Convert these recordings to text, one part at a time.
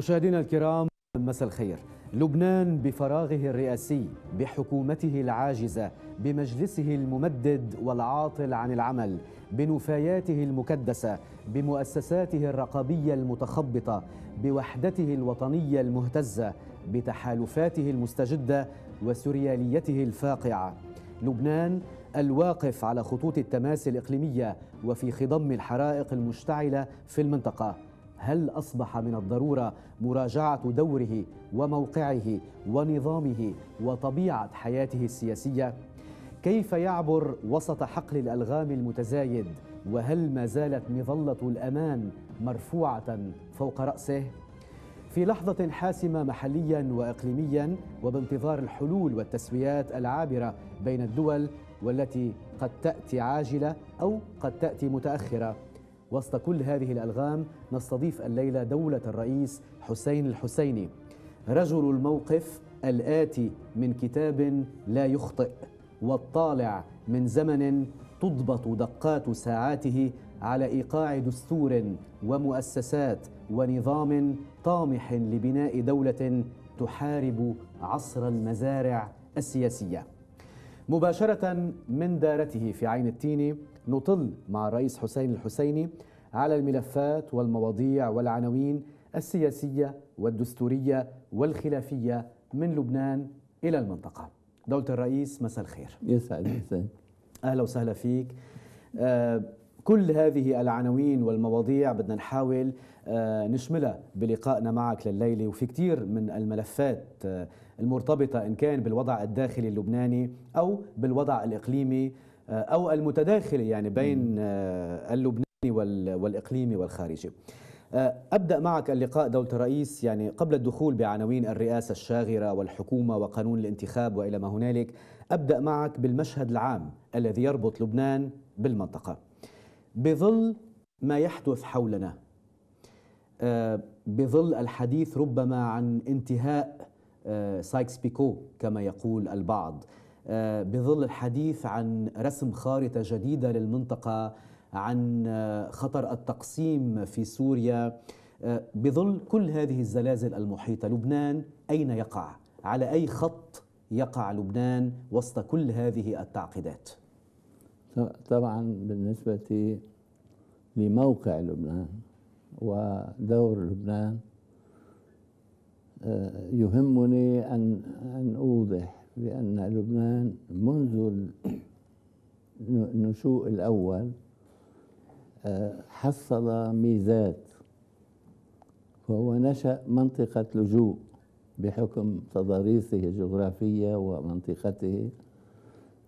مشاهدينا الكرام مساء الخير. لبنان بفراغه الرئاسي بحكومته العاجزة بمجلسه الممدد والعاطل عن العمل بنفاياته المكدسة بمؤسساته الرقابية المتخبطة بوحدته الوطنية المهتزة بتحالفاته المستجدة وسرياليته الفاقعة. لبنان الواقف على خطوط التماس الإقليمية وفي خضم الحرائق المشتعلة في المنطقة. هل أصبح من الضرورة مراجعة دوره وموقعه ونظامه وطبيعة حياته السياسية؟ كيف يعبر وسط حقل الألغام المتزايد؟ وهل ما زالت مظلة الأمان مرفوعة فوق رأسه؟ في لحظة حاسمة محليا واقليميا وبانتظار الحلول والتسويات العابرة بين الدول والتي قد تأتي عاجلة أو قد تأتي متأخرة. وسط كل هذه الألغام نستضيف الليلة دولة الرئيس حسين الحسيني رجل الموقف الآتي من كتاب لا يخطئ والطالع من زمن تضبط دقات ساعاته على إيقاع دستور ومؤسسات ونظام طامح لبناء دولة تحارب عصر المزارع السياسية. مباشرة من دارته في عين التين نطل مع الرئيس حسين الحسيني على الملفات والمواضيع والعناوين السياسية والدستورية والخلافية من لبنان إلى المنطقة. دولة الرئيس مساء الخير. يسعد مساك أهلا وسهلا فيك. آه كل هذه العناوين والمواضيع بدنا نحاول آه نشملها بلقائنا معك لليلة. وفي كثير من الملفات آه المرتبطة إن كان بالوضع الداخلي اللبناني أو بالوضع الإقليمي أو المتداخل يعني بين اللبناني والإقليمي والخارجي. أبدأ معك اللقاء دولة الرئيس يعني قبل الدخول بعناوين الرئاسة الشاغرة والحكومة وقانون الانتخاب وإلى ما هنالك أبدأ معك بالمشهد العام الذي يربط لبنان بالمنطقة. بظل ما يحدث حولنا بظل الحديث ربما عن انتهاء سايكس بيكو كما يقول البعض بظل الحديث عن رسم خارطة جديدة للمنطقة عن خطر التقسيم في سوريا بظل كل هذه الزلازل المحيطة لبنان أين يقع؟ على أي خط يقع لبنان وسط كل هذه التعقيدات؟ طبعا بالنسبة لموقع لبنان ودور لبنان يهمني أن أن أوضح بأن لبنان منذ النشوء الأول حصل ميزات فهو نشأ منطقة لجوء بحكم تضاريسه الجغرافية ومنطقته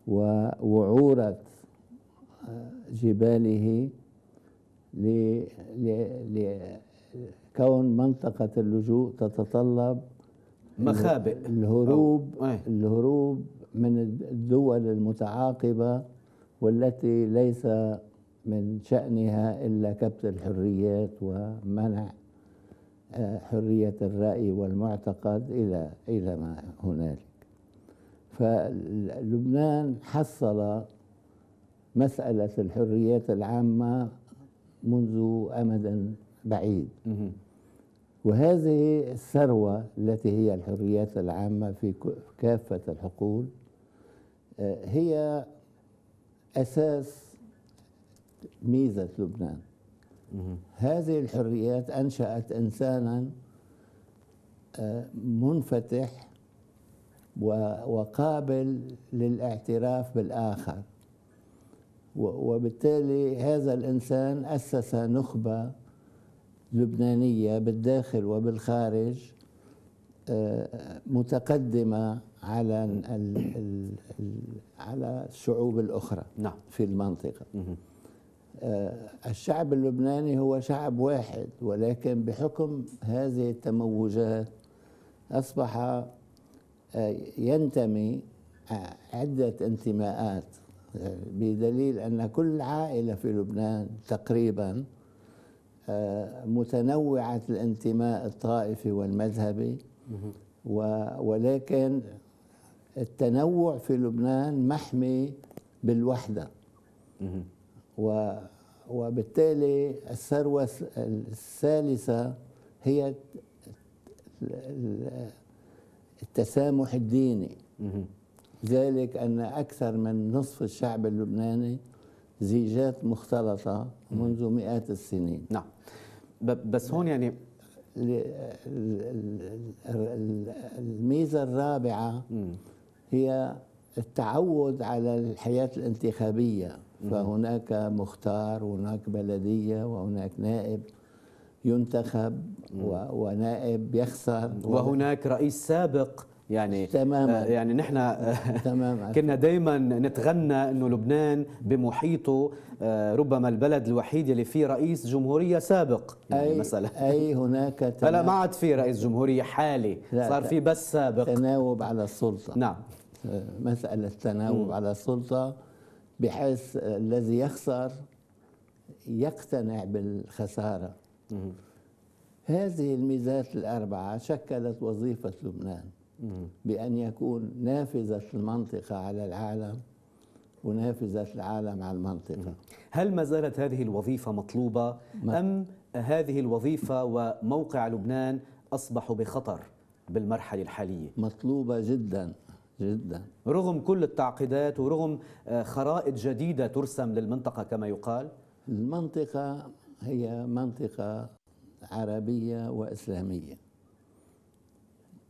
ووعورة جباله لكون منطقة اللجوء تتطلب مخابئ. الهروب الهروب من الدول المتعاقبة والتي ليس من شأنها إلا كبت الحريات ومنع حرية الرأي والمعتقد إلى إلى ما هنالك. فلبنان حصل مسألة الحريات العامة منذ أمد بعيد. وهذه الثروة التي هي الحريات العامة في كافة الحقول هي أساس ميزة لبنان. هذه الحريات أنشأت إنسانا منفتح وقابل للاعتراف بالآخر. وبالتالي هذا الإنسان أسس نخبة لبنانية بالداخل وبالخارج متقدمة على على الشعوب الأخرى نعم. في المنطقة الشعب اللبناني هو شعب واحد ولكن بحكم هذه التموجات أصبح ينتمي عدة انتماءات بدليل أن كل عائلة في لبنان تقريبا متنوعة الانتماء الطائفي والمذهبي ولكن التنوع في لبنان محمي بالوحدة. وبالتالي الثروة الثالثة هي ال- التسامح الديني. ذلك أن أكثر من نصف الشعب اللبناني زيجات مختلطة منذ مئات السنين. نعم. بس هون يعني ل- ال- ال- ال- الميزة الرابعة مم. هي التعود على الحياة الانتخابية. فهناك مختار وهناك بلدية وهناك نائب ينتخب ونائب يخسر. وهناك رئيس سابق. يعني تماماً. آه، يعني نحن آه، تماما كنا دائما نتغنى إنه لبنان بمحيطه آه، ربما البلد الوحيد اللي فيه رئيس جمهورية سابق يعني أي, مثلا أي هناك هلا ما عاد في رئيس جمهورية حالي صار. في بس سابق تناوب على السلطة نعم مسألة تناوب على السلطة بحيث الذي يخسر يقتنع بالخسارة مم. هذه الميزات الأربعة شكلت وظيفة لبنان. بأن يكون نافذة المنطقة على العالم ونافذة العالم على المنطقة. هل ما زالت هذه الوظيفة مطلوبة ما- أم هذه الوظيفة وموقع لبنان اصبحوا بخطر بالمرحلة الحالية؟ مطلوبة جدا جدا. رغم كل التعقيدات ورغم آه، خرائط جديدة ترسم للمنطقة كما يقال؟ المنطقة هي منطقة عربية وإسلامية.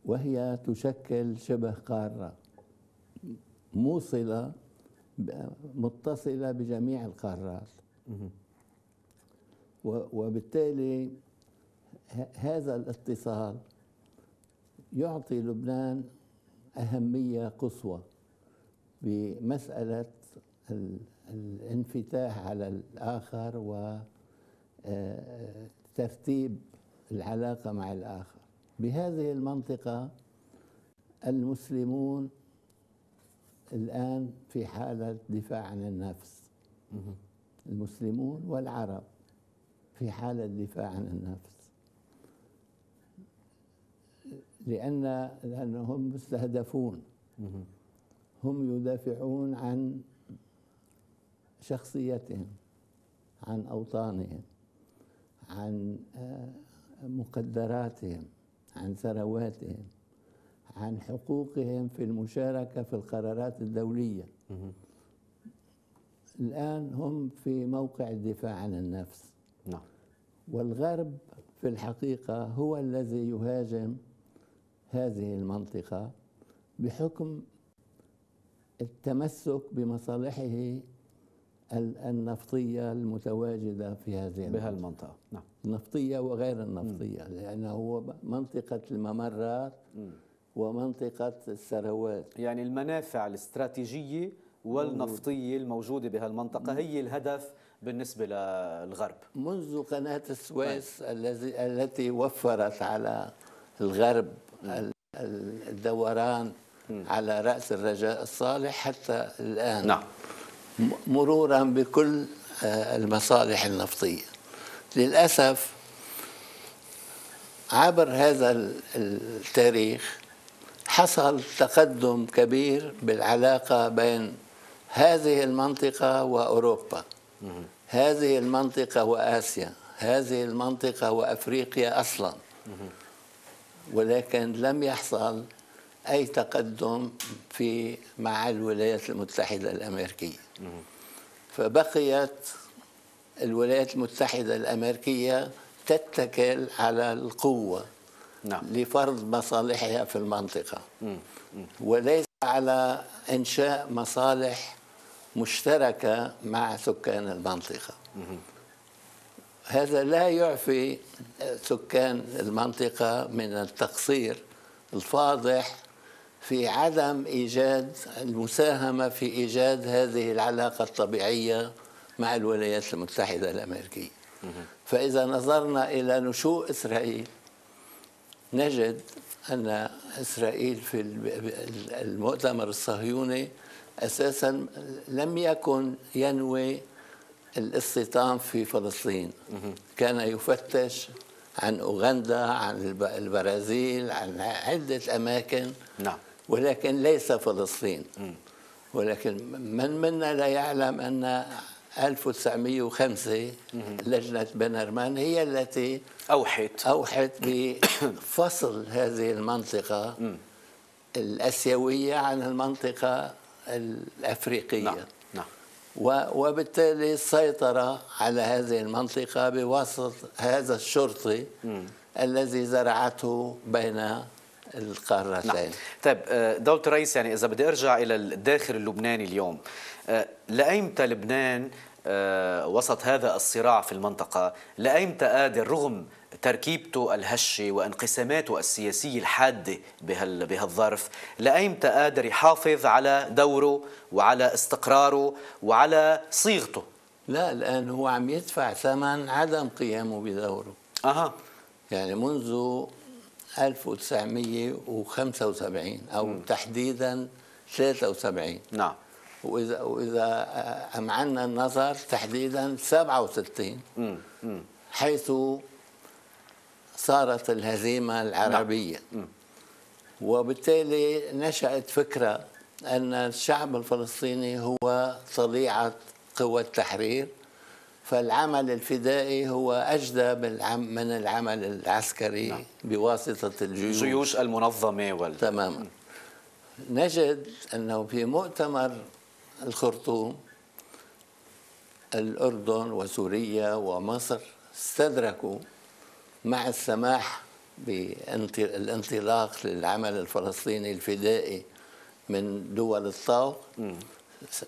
وهي تشكل شبه قارة موصلة متصلة بجميع القارات. وبالتالي هذا الاتصال يعطي لبنان أهمية قصوى بمسألة ال- الانفتاح على الآخر وترتيب العلاقة مع الآخر. بهذه المنطقة المسلمون الآن في حالة دفاع عن النفس. المسلمون والعرب في حالة دفاع عن النفس. لأن لأنهم مستهدفون. هم يدافعون عن شخصيتهم عن أوطانهم عن آه، مقدراتهم. عن ثرواتهم عن حقوقهم في المشاركة في القرارات الدولية. الآن هم في موقع الدفاع عن النفس. نعم. والغرب في الحقيقة هو الذي يهاجم هذه المنطقة بحكم التمسك بمصالحه ال- النفطية المتواجدة في هذه المنطقة. بهالمنطقة. نعم. النفطية وغير النفطية لأنه هو منطقة الممرات ومنطقة الثروات. يعني المنافع الاستراتيجية والنفطية الموجودة بهالمنطقة هي الهدف بالنسبة للغرب. منذ قناة السويس الذي التي وفرت على الغرب ال- ال- الدوران على رأس الرجاء الصالح حتى الآن. نعم. مرورا بكل آه، المصالح النفطية. للأسف عبر هذا ال- التاريخ حصل تقدم كبير بالعلاقة بين هذه المنطقة وأوروبا. هذه المنطقة وآسيا. هذه المنطقة وأفريقيا أصلا. ولكن لم يحصل أي تقدم في مع الولايات المتحدة الأمريكية. فبقيت الولايات المتحدة الأمريكية تتكل على القوة نعم. لفرض مصالحها في المنطقة. وليس على إنشاء مصالح مشتركة مع سكان المنطقة. هذا لا يعفي سكان المنطقة من التقصير الفاضح في عدم إيجاد المساهمة في إيجاد هذه العلاقة الطبيعية مع الولايات المتحدة الأمريكية. فإذا نظرنا إلى نشوء إسرائيل نجد أن إسرائيل في المؤتمر الصهيوني أساسا لم يكن ينوي الاستيطان في فلسطين. كان يفتش عن أوغندا عن الب- البرازيل عن عدة أماكن. نعم. ولكن ليس فلسطين. ولكن من منا لا يعلم أن 1905 لجنة بنرمان هي التي أوحت. أوحت بفصل هذه المنطقة الأسيوية عن المنطقة الأفريقية. نعم نعم. وبالتالي السيطرة على هذه المنطقة بواسطة هذا الشرطي الذي زرعته بين القارتين. نعم. طيب آه، دولة الرئيس يعني إذا بدي أرجع إلى الداخل اللبناني اليوم آه، لأيمتى لبنان آه، وسط هذا الصراع في المنطقة لأيمتى قادر رغم تركيبته الهشة وانقساماته السياسية الحادة بهال بهالظرف لأيمتى قادر يحافظ على دوره وعلى استقراره وعلى صيغته. لا الآن هو عم يدفع ثمن عدم قيامه بدوره. أها. يعني منذ 1975 أو تحديدا 73 نعم. وإذا وإذا أمعنا النظر تحديدا 67 مم. مم. حيث صارت الهزيمة العربية. وبالتالي نشأت فكرة أن الشعب الفلسطيني هو طليعة قوى التحرير فالعمل الفدائي هو بالعم- من العمل العسكري بواسطة الجيوش. الجيوش المنظمة وال تماما. نجد أنه في مؤتمر الخرطوم الأردن وسوريا ومصر استدركوا مع السماح بالانطلاق للعمل الفلسطيني الفدائي من دول الطوق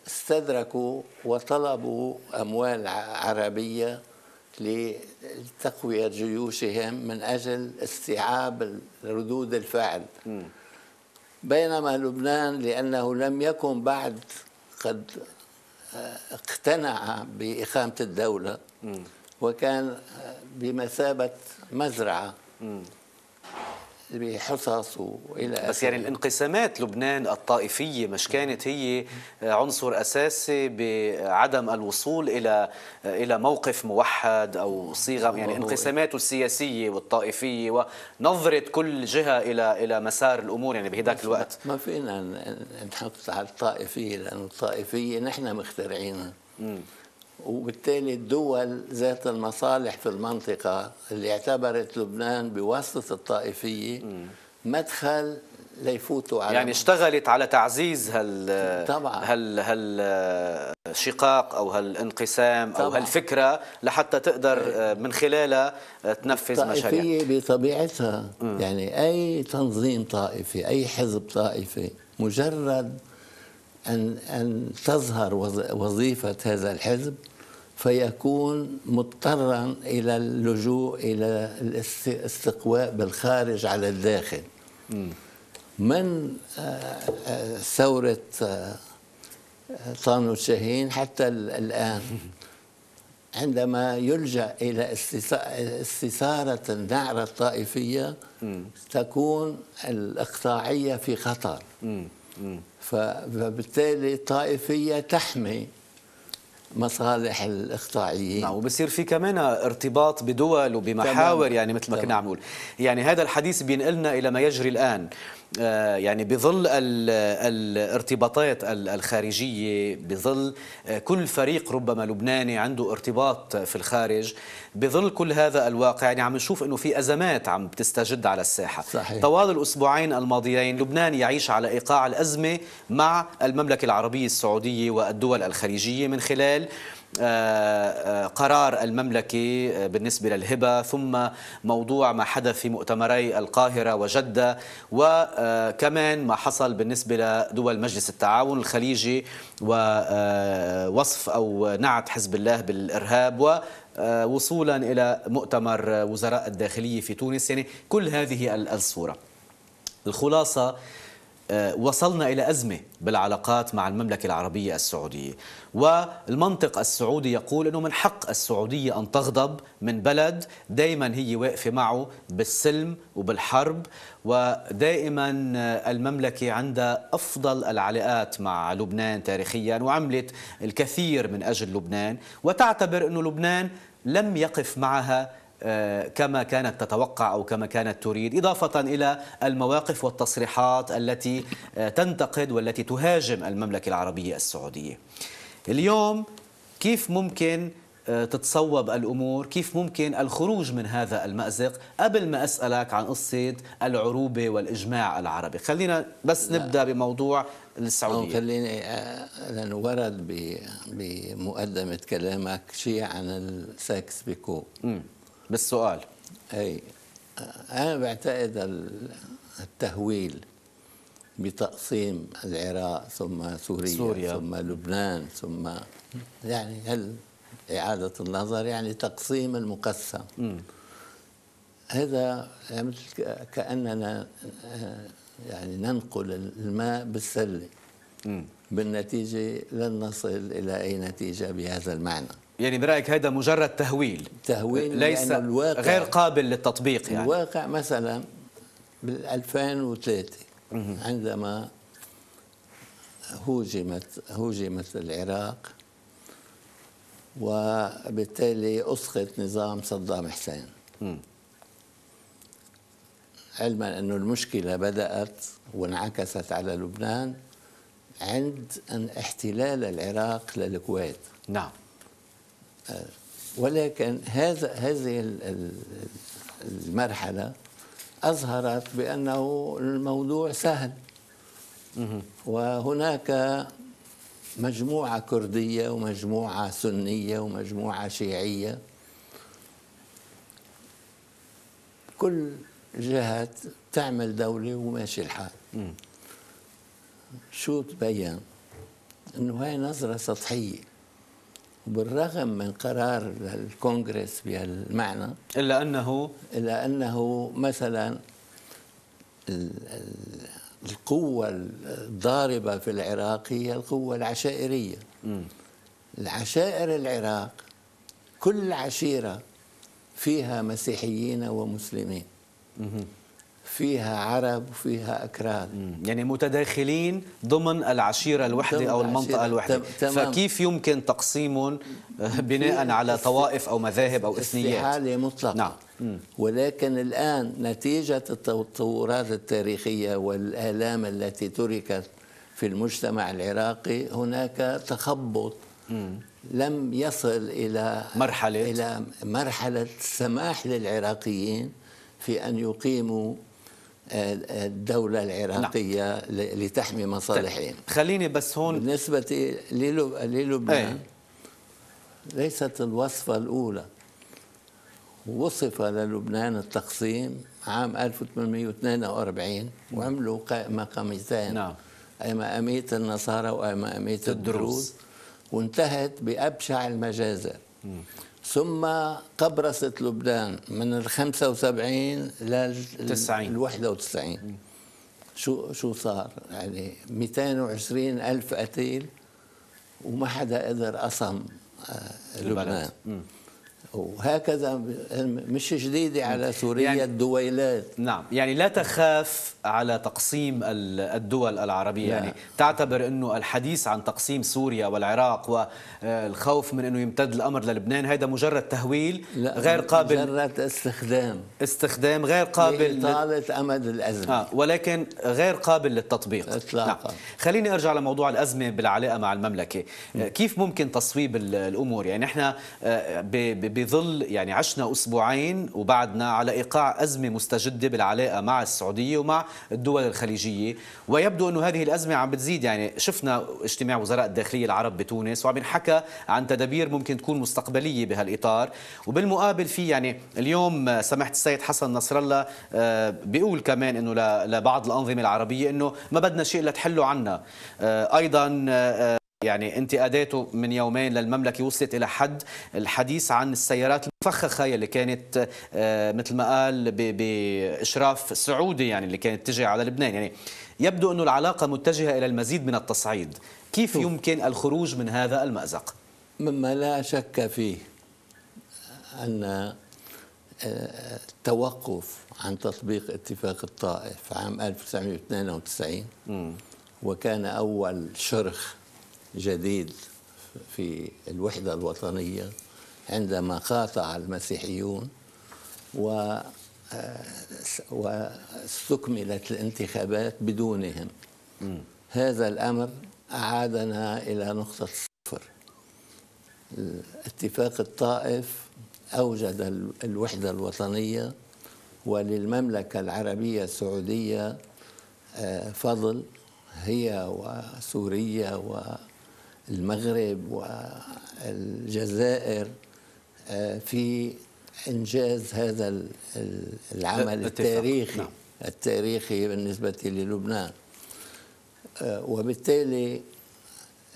استدركوا وطلبوا أموال عربية لتقوية جيوشهم من أجل استيعاب ردود الفعل. بينما لبنان لأنه لم يكن بعد قد اقتنع بإقامة الدولة وكان بمثابة مزرعة. بحصص وإلى بس يعني. الانقسامات لبنان الطائفية مش كانت هي عنصر أساسي بعدم الوصول إلى إلى موقف موحد أو صيغة يعني انقساماته السياسية والطائفية ونظرة كل جهة إلى إلى مسار الأمور يعني بهذاك الوقت. ما فينا نحط على الطائفية لأن الطائفية نحن مخترعينها. وبالتالي الدول ذات المصالح في المنطقة اللي اعتبرت لبنان بواسطة الطائفية مدخل ليفوتوا على يعني اشتغلت على تعزيز هال طبعاً. هال هال شقاق أو هالانقسام أو طبعاً. هالفكرة لحتى تقدر من خلالها تنفذ مشاريع. بطبيعتها. يعني أي تنظيم طائفي أي حزب طائفي مجرد أن أن تظهر وظ- وظيفة هذا الحزب فيكون مضطرا إلى اللجوء إلى الاستقواء بالخارج على الداخل. من آه، آه، ثورة آه، طانو شاهين حتى ال- الآن عندما يلجأ إلى استثا- استثارة النعرة الطائفية تكون الإقطاعية في خطر. فبالتالي الطائفية تحمي مصالح الإقطاعيين نعم وبصير في كمان ارتباط بدول وبمحاور. يعني مثل ما. كنا عم نقول يعني هذا الحديث بينقلنا إلى ما يجري الآن يعني بظل ال- الارتباطات ال- الخارجية بظل آه، كل فريق ربما لبناني عنده ارتباط في الخارج بظل كل هذا الواقع يعني عم نشوف إنه في أزمات عم بتستجد على الساحة صحيح. طوال الأسبوعين الماضيين لبنان يعيش على إيقاع الأزمة مع المملكة العربية السعودية والدول الخليجية من خلال آه، آه، قرار المملكة آه، بالنسبة للهبة ثم موضوع ما حدث في مؤتمري القاهرة وجدة وكمان ما حصل بالنسبة لدول مجلس التعاون الخليجي ووصف أو نعت حزب الله بالإرهاب ووصولا إلى مؤتمر وزراء الداخلية في تونس. يعني كل هذه الصورة. الخلاصة آه، وصلنا إلى أزمة بالعلاقات مع المملكة العربية السعودية. والمنطق السعودي يقول أنه من حق السعودية أن تغضب من بلد دائما هي واقفة معه بالسلم وبالحرب ودائما آه، المملكة عندها أفضل العلاقات مع لبنان تاريخيا وعملت الكثير من أجل لبنان. وتعتبر أنه لبنان لم يقف معها آه، كما كانت تتوقع أو كما كانت تريد، إضافة إلى المواقف والتصريحات التي آه، تنتقد والتي تهاجم المملكة العربية السعودية. اليوم كيف ممكن آه، تتصوب الأمور؟ كيف ممكن الخروج من هذا المأزق؟ قبل ما أسألك عن قصة العروبة والإجماع العربي. خلينا بس نبدأ بموضوع أو السعودية. خليني آه، لأنه ورد بمقدمة كلامك شيء عن السكس بيكو مم. بالسؤال. أي أنا بعتقد ال- التهويل بتقسيم العراق ثم سوريا, سوريا. ثم لبنان ثم يعني هل إعادة النظر يعني تقسيم المقسم. هذا يعني مثل ك- كأننا يعني ننقل الماء بالسلة. بالنتيجة لن نصل إلى أي نتيجة بهذا المعنى. يعني برأيك هذا مجرد تهويل؟ تهويل ليس لأن الواقع غير قابل للتطبيق يعني. الواقع مثلا بال 2003 عندما هوجمت هوجمت العراق وبالتالي أسقط نظام صدام حسين. علما أن المشكلة بدأت وانعكست على لبنان عند أن احتلال العراق للكويت. نعم. ولكن هذا هذه ال- ال- المرحلة أظهرت بأنه الموضوع سهل. وهناك مجموعة كردية ومجموعة سنية ومجموعة شيعية. كل جهة تعمل دولة وماشي الحال. شو تبين؟ إنه هاي نظرة سطحية. وبالرغم من قرار الكونغرس بهالمعنى إلا أنه إلا أنه مثلا ال- ال- القوة الضاربة في العراق هي القوة العشائرية. العشائر العراق كل عشيرة فيها مسيحيين ومسلمين. فيها عرب وفيها أكراد يعني متداخلين ضمن العشيرة الوحدة أو المنطقة. الوحدة. فكيف يمكن تقسيمهم آه، بناء على طوائف أو مذاهب أو إثنيات استحالة مطلقة نعم. ولكن الآن نتيجة التطورات التاريخية والآلام التي تركت في المجتمع العراقي هناك تخبط لم يصل إلى مرحلة. إلى مرحلة سماح للعراقيين في أن يقيموا الدولة العراقية ل- لتحمي مصالحهم خليني بس هون بالنسبة للب- للبنان أي. ليست الوصفة الأولى وصف للبنان التقسيم عام 1842 وعملوا قا- مقامتين نعم. أمامية النصارى وأمامية الدروز. الدروز وانتهت بأبشع المجازر ثم قبرصت لبنان من ال 75 لل 90. ال 91 شو شو صار؟ يعني 220 ألف قتيل وما حدا قدر قصم آه، لبنان وهكذا مش جديدة على سوريا يعني- يعني الدويلات. نعم يعني لا تخاف على تقسيم ال- الدول العربية. لا. يعني تعتبر أنه الحديث عن تقسيم سوريا والعراق والخوف من أنه يمتد الأمر للبنان هذا مجرد تهويل غير قابل مجرد استخدام. استخدام غير قابل لإطالة أمد الأزمة. آه ولكن غير قابل للتطبيق. إطلاقاً. نعم. خليني أرجع لموضوع الأزمة بالعلاقة مع المملكة. آه، كيف ممكن تصويب ال- الأمور؟ يعني ب- بظل يعني عشنا أسبوعين وبعدنا على إيقاع أزمة مستجدة بالعلاقة مع السعودية ومع الدول الخليجية. ويبدو أنه هذه الأزمة عم بتزيد. يعني شفنا اجتماع وزراء الداخلية العرب بتونس وعم ينحكى عن تدابير ممكن تكون مستقبلية بهالإطار. وبالمقابل في يعني اليوم سماحة السيد حسن نصر الله آه، بيقول كمان إنه ل- لبعض الأنظمة العربية إنه ما بدنا شيء لتحلوا عنا. آه، أيضا آه، يعني انتقاداته من يومين للمملكة وصلت إلى حد الحديث عن السيارات المفخخة يلي كانت آه، مثل ما قال بإشراف سعودي يعني اللي كانت تجي على لبنان. يعني يبدو أنه العلاقة متجهة إلى المزيد من التصعيد. كيف يمكن الخروج من هذا المأزق؟ مما لا شك فيه أن آه، التوقف عن تطبيق اتفاق الطائف عام 1992 وكان أول شرخ جديد في الوحدة الوطنية عندما قاطع المسيحيون و آه، واستكملت الانتخابات بدونهم. هذا الأمر أعادنا إلى نقطة الصفر اتفاق الطائف أوجد ال- الوحدة الوطنية وللمملكة العربية السعودية آه، فضل هي وسوريا والمغرب والجزائر آه، في إنجاز هذا ال- ال- العمل التاريخي نعم. التاريخي بالنسبة للبنان آه، وبالتالي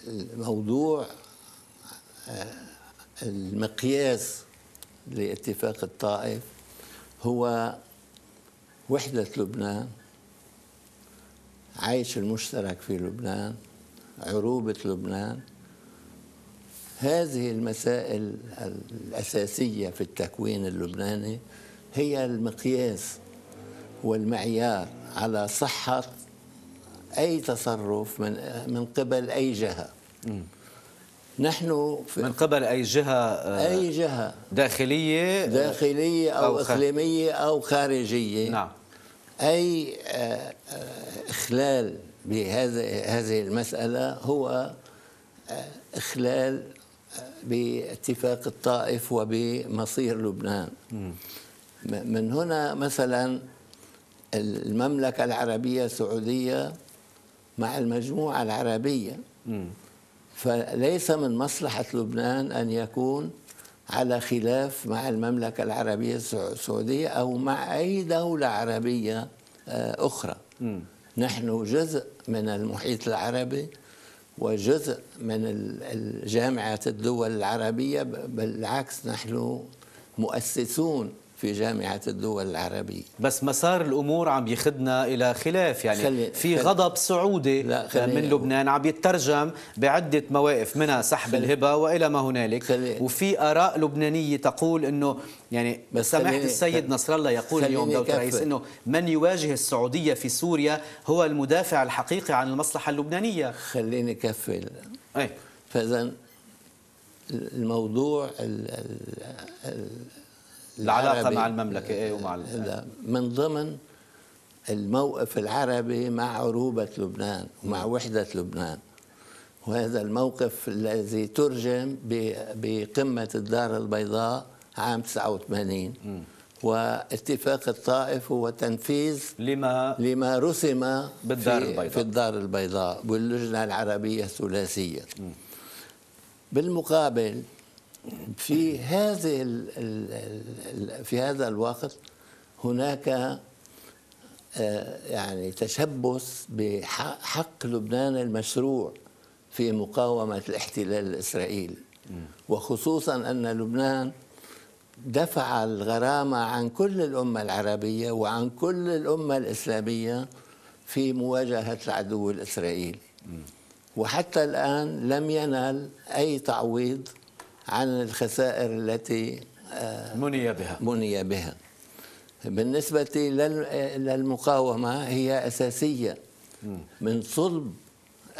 الموضوع آه، المقياس لاتفاق الطائف هو وحدة لبنان عيش المشترك في لبنان عروبة لبنان. هذه المسائل الأساسية في التكوين اللبناني هي المقياس والمعيار على صحة أي تصرف من من قبل أي جهة. نحن في من قبل أي جهة آه، أي جهة. داخلية داخلية أو, أو إقليمية أو خارجية. نعم. أي آه، آه، إخلال بهذا هذه المسألة هو آه، إخلال آه، باتفاق الطائف وبمصير لبنان. من هنا مثلا المملكة العربية السعودية مع المجموعة العربية. فليس من مصلحة لبنان أن يكون على خلاف مع المملكة العربية السع- السعودية أو مع أي دولة عربية آه، أخرى. نحن جزء من المحيط العربي وجزء من جامعة الدول العربية بالعكس نحن مؤسسون في جامعة الدول العربية بس مسار الأمور عم ياخذنا إلى خلاف يعني خلي- في خلي- غضب سعودي لا، من. لبنان عم يترجم بعدة مواقف منها سحب الهبة وإلى ما هنالك خلي- وفي آراء لبنانية تقول إنه يعني بس سماحه خليني- السيد نصر الله يقول اليوم أكفي. الرئيس إنه من يواجه السعودية في سوريا هو المدافع الحقيقي عن المصلحة اللبنانية خليني كفل أي فإذا الموضوع ال- ال- ال- العلاقة العربي مع المملكة إيه ومع لا، من ضمن الموقف العربي مع عروبة لبنان ومع وحدة لبنان. وهذا الموقف الذي ترجم ب- بقمة الدار البيضاء عام 89 واتفاق الطائف هو تنفيذ لما لما رسم بالدار في, البيضاء. في الدار البيضاء واللجنة العربية الثلاثية. بالمقابل في هذه ال ال ال في هذا الوقت هناك آه، يعني تشبث بحق لبنان المشروع في مقاومة الاحتلال الإسرائيلي. وخصوصا أن لبنان دفع الغرامة عن كل الأمة العربية وعن كل الأمة الإسلامية في مواجهة العدو الإسرائيلي. وحتى الآن لم ينال أي تعويض عن الخسائر التي آه، مني بها. مني بها. بالنسبة لل- للمقاومة هي أساسية. من صلب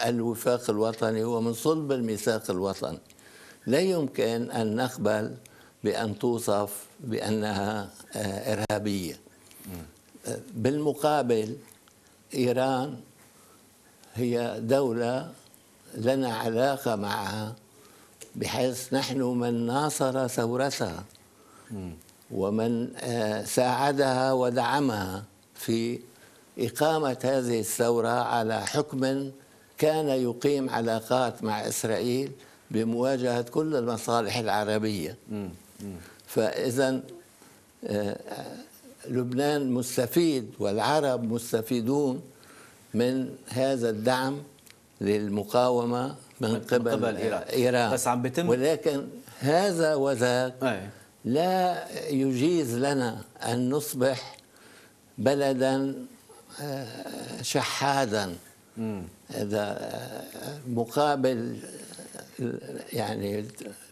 الوفاق الوطني ومن صلب الميثاق الوطني. لا يمكن أن نقبل بأن توصف بأنها آه، إرهابية. بالمقابل إيران هي دولة لنا علاقة معها بحيث نحن من ناصر ثورتها ومن آه، ساعدها ودعمها في إقامة هذه الثورة على حكم كان يقيم علاقات مع إسرائيل بمواجهة كل المصالح العربية. فإذا آه، لبنان مستفيد والعرب مستفيدون من هذا الدعم للمقاومة من, قبل, قبل إيران. إيران. بس عم بيتم- ولكن هذا وذاك أي. لا يجيز لنا أن نصبح بلدا آه، شحادا هذا آه، مقابل آه، يعني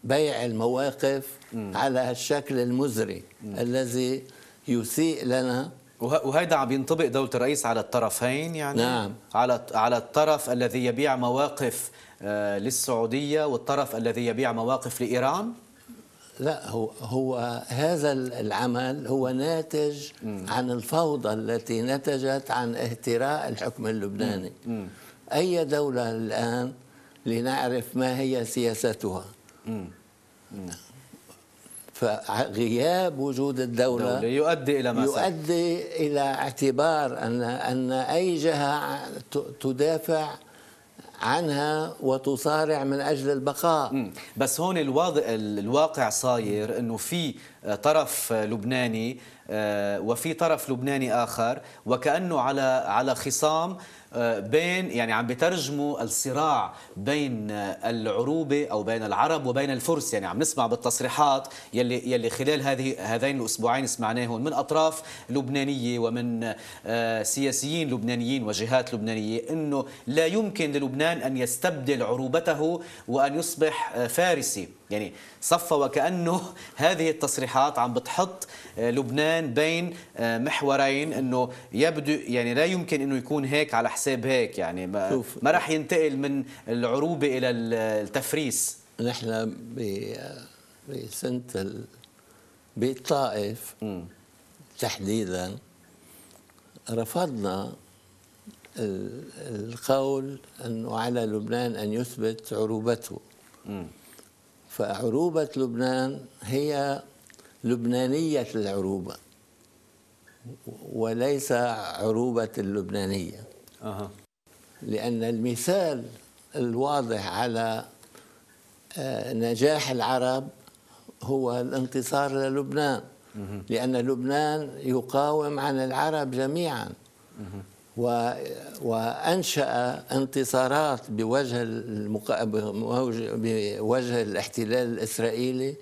بيع المواقف على الشكل المزري الذي يسيء لنا. وه- وهيدا عم ينطبق دولة الرئيس على الطرفين يعني؟ نعم. على على الطرف الذي يبيع مواقف للسعودية والطرف الذي يبيع مواقف لإيران؟ لا هو هو هذا العمل هو ناتج عن الفوضى التي نتجت عن اهتراء الحكم اللبناني. أي دولة الآن لنعرف ما هي سياستها؟ فغياب وجود الدولة دولة يؤدي إلى ما. يؤدي إلى اعتبار أن أن أي جهة تدافع عنها وتصارع من أجل البقاء مم. بس هون الواضع الواقع صاير إنه في آه، طرف لبناني آه، وفي طرف لبناني آخر وكأنه على على خصام بين يعني عم بترجموا الصراع بين آه، العروبة أو بين العرب وبين الفرس. يعني عم نسمع بالتصريحات يلي يلي خلال هذه هذين الأسبوعين سمعناهم من أطراف لبنانية ومن آه، سياسيين لبنانيين وجهات لبنانية إنه لا يمكن للبنان أن يستبدل عروبته وأن يصبح آه، فارسي. يعني صفى وكأنه هذه التصريحات عم بتحط آه، لبنان بين آه، محورين إنه يبدو يعني لا يمكن إنه يكون هيك على حساب هيك يعني ما. ما راح ينتقل من العروبة إلى التفريس. نحن ب- بسنة ال- بالطائف تحديدا رفضنا ال- القول أنه على لبنان أن يثبت عروبته. فعروبة لبنان هي لبنانية العروبة وليس عروبة اللبنانية أها. لأن المثال الواضح على آه، نجاح العرب هو الانتصار للبنان. لأن لبنان يقاوم عن العرب جميعا. و وأنشأ انتصارات بوجه المقا... بوجه- بوجه الاحتلال الإسرائيلي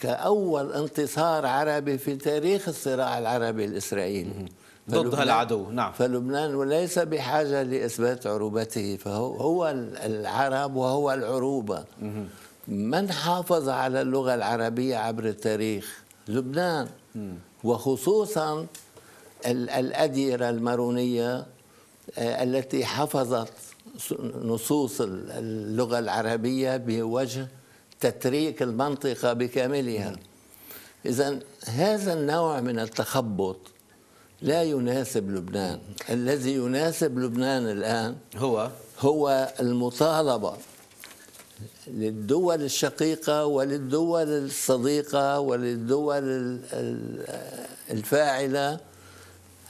كأول انتصار عربي في تاريخ الصراع العربي الإسرائيلي. ضد هالعدو نعم. فلبنان ليس بحاجة لإثبات عروبته فهو هو العرب وهو العروبة. من حافظ على اللغة العربية عبر التاريخ؟ لبنان. وخصوصا الأديرة المارونية آه، التي حفظت نصوص ال- اللغة العربية بوجه تتريك المنطقة بكاملها. إذا هذا النوع من التخبط لا يناسب لبنان. الذي يناسب لبنان الآن هو؟ هو المطالبة للدول الشقيقة وللدول الصديقة وللدول ال- ال- الفاعلة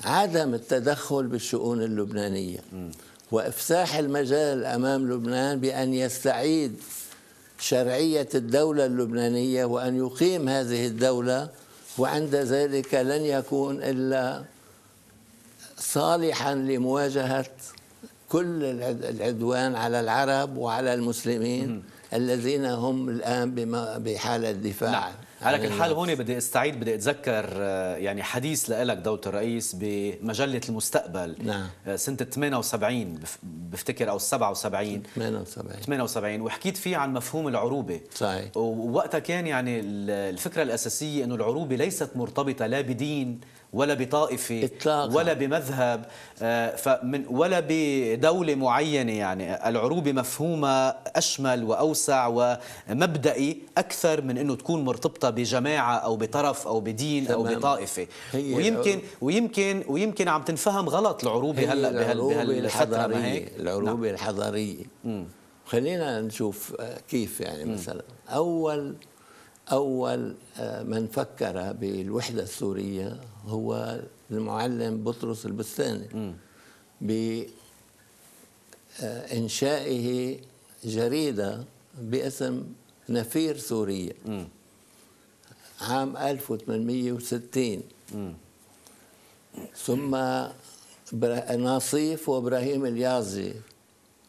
عدم التدخل بالشؤون اللبنانية. وإفساح المجال أمام لبنان بأن يستعيد شرعية الدولة اللبنانية وأن يقيم هذه الدولة وعند ذلك لن يكون إلا صالحا لمواجهة كل العد- العدوان على العرب وعلى المسلمين الذين هم الآن بحالة دفاع نعم. على كل حال. هون بدي استعيد بدي أتذكر آه، يعني حديث لك دولة الرئيس بمجلة المستقبل نعم. آه، سنة 78 بف- بفتكر أو 77 78 78 وحكيت فيه عن مفهوم العروبة صحيح. ووقتها كان يعني ال- الفكرة الأساسية أنه العروبة ليست مرتبطة لا بدين ولا بطائفة إطلاقاً. ولا بمذهب آه، فمن ولا بدولة معينة يعني. العروبة مفهومة أشمل وأوسع ومبدئي أكثر من أنه تكون مرتبطة بجماعة أو بطرف أو بدين أو تمام. بطائفة. هي ويمكن. ويمكن ويمكن عم تنفهم غلط العروبة هلأ بهالفترة ما هيك؟ الحضارية العروبة الحضارية خلينا نشوف آه، كيف يعني مثلا. أول أول آه، من فكر بالوحدة السورية هو المعلم بطرس البستاني. بإنشائه جريدة باسم نفير سوريا عام 1860 ثم ناصيف وإبراهيم اليازي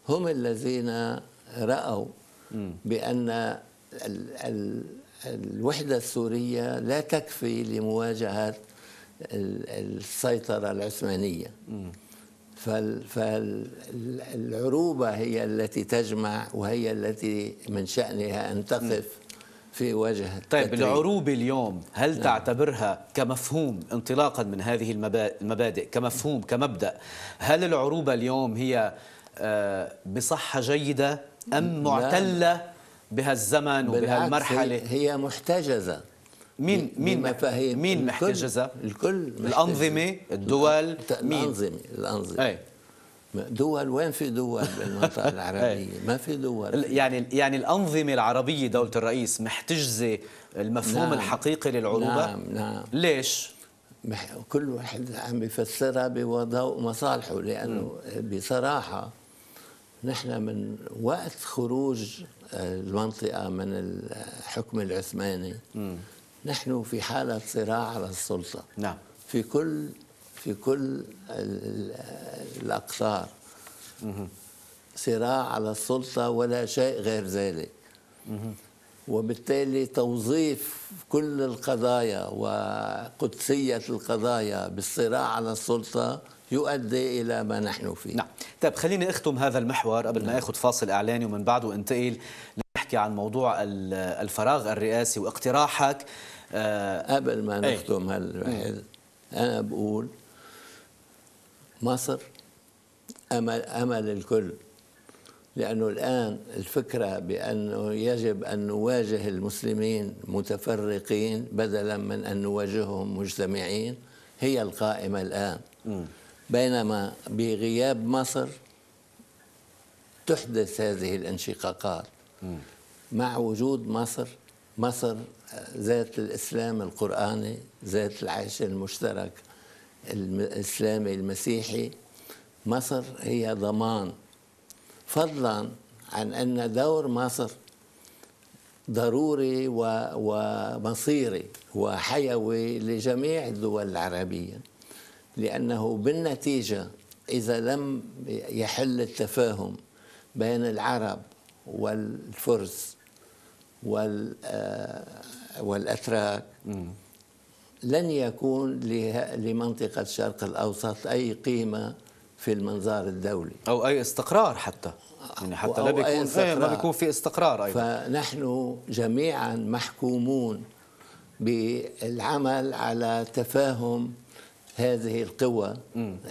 هم الذين رأوا بأن ال ال الوحدة السورية لا تكفي لمواجهة ال- السيطرة العثمانية. فالعروبه هي التي تجمع وهي التي من شأنها أن تقف في وجه طيب. العروبة اليوم هل تعتبرها كمفهوم انطلاقا من هذه المبا- المبادئ كمفهوم كمبدأ؟ هل العروبة اليوم هي آه، بصحة جيدة أم معتلة بهالزمن وبهالمرحلة؟ هي هي محتجزة. مين مين بمفاهيم مين محتجزة الكل. الأنظمة الدول مين؟ الأنظمة الأنظمة. أي. دول وين في دول بالمنطقة العربية؟ ما في دول. يعني يعني الأنظمة العربية دولة الرئيس محتجزة المفهوم نعم. الحقيقي للعروبه نعم نعم. ليش؟ كل واحد عم بيفسرها بضوء مصالحه لأنه بصراحة نحن من وقت خروج المنطقة من الحكم العثماني نحن في حالة صراع على السلطة. نعم. في كل في كل ال- ال- الأقطار. صراع على السلطة ولا شيء غير ذلك. وبالتالي توظيف كل القضايا وقدسية القضايا بالصراع على السلطة يؤدي إلى ما نحن فيه. نعم. طيب خليني أختم هذا المحور قبل ما أخذ فاصل إعلاني ومن بعده أنتقل نحكي عن موضوع ال- الفراغ الرئاسي واقتراحك آه، قبل ما أي. نختم هالرحل أنا بقول مصر أمل, أمل الكل لأنه الآن الفكرة بأنه يجب أن نواجه المسلمين متفرقين بدلا من أن نواجههم مجتمعين هي القائمة الآن. بينما بغياب مصر تحدث هذه الانشقاقات. مع وجود مصر مصر ذات الإسلام القرآني ذات العيش المشترك الم- الإسلامي المسيحي. مصر هي ضمان. فضلا عن أن دور مصر ضروري ومصيري وحيوي لجميع الدول العربية لأنه بالنتيجة إذا لم يحل التفاهم بين العرب والفرس وال آه، والأتراك. لن يكون لمنطقة الشرق الأوسط أي قيمة في المنظار الدولي. أو أي استقرار حتى. يعني حتى لا أو أي بيكون ما. بيكون في استقرار أيضا. فنحن جميعا محكومون بالعمل على تفاهم هذه القوى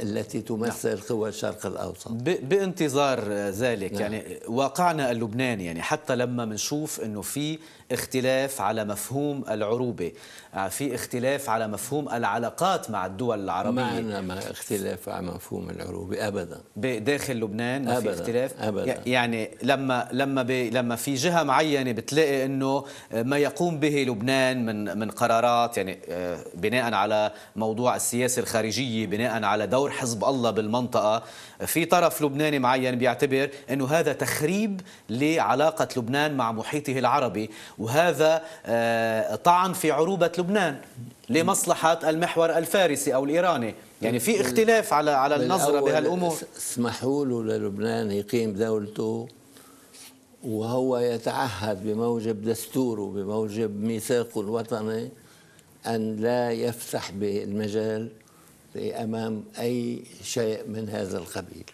التي تمثل قوى الشرق الأوسط. ب- بانتظار ذلك نعم. يعني واقعنا اللبناني يعني حتى لما بنشوف إنه في اختلاف على مفهوم العروبة. آه، في اختلاف على مفهوم العلاقات مع الدول ما العربيه عندنا ما اختلاف عن مفهوم العروبة أبدا. بداخل لبنان ما في أبداً، اختلاف. أبداً. يعني لما لما لما في جهة معينة بتلاقي إنه ما يقوم به لبنان من من قرارات يعني آه، بناء على موضوع السياسة الخارجية بناء على دور حزب الله بالمنطقة في طرف لبناني معين بيعتبر إنه هذا تخريب لعلاقة لبنان مع محيطه العربي وهذا آه، طعن في عروبة لبنان لمصلحة المحور الفارسي أو الإيراني. يعني في اختلاف على على بهالأمور. س- اسمحوا له للبنان يقيم دولته وهو يتعهد بموجب دستوره بموجب ميثاقه الوطني أن لا يفسح بالمجال في أمام أي شيء من هذا القبيل.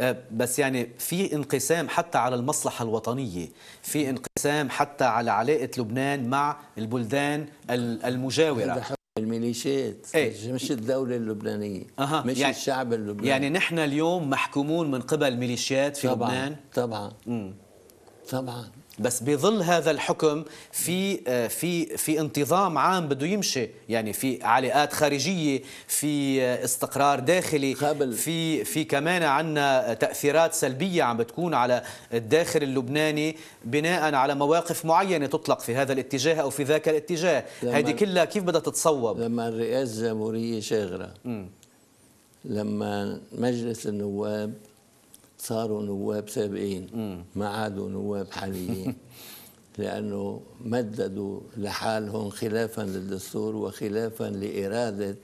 آه، بس يعني في انقسام حتى على المصلحة الوطنية. في انقسام حتى على علاقة لبنان مع البلدان المجاورة. الميليشيات. إيه. مش الدولة اللبنانية. أها، مش يعني- الشعب اللبناني. يعني نحن اليوم محكومون من قبل ميليشيات في طبعا لبنان. طبعا. مم. طبعا. بس بظل هذا الحكم في آه، في في انتظام عام بده يمشي. يعني في علاقات خارجية في آه، استقرار داخلي قبل- في في كمان عندنا تأثيرات سلبية عم بتكون على الداخل اللبناني بناء على مواقف معينة تطلق في هذا الاتجاه أو في ذاك الاتجاه. هيدي كلها كيف بدها تتصوب؟ لما الرئاسة الجمهورية شاغرة لما مجلس النواب صاروا نواب سابقين ما عادوا نواب حاليين. لأنه مددوا لحالهم خلافا للدستور وخلافا لإرادة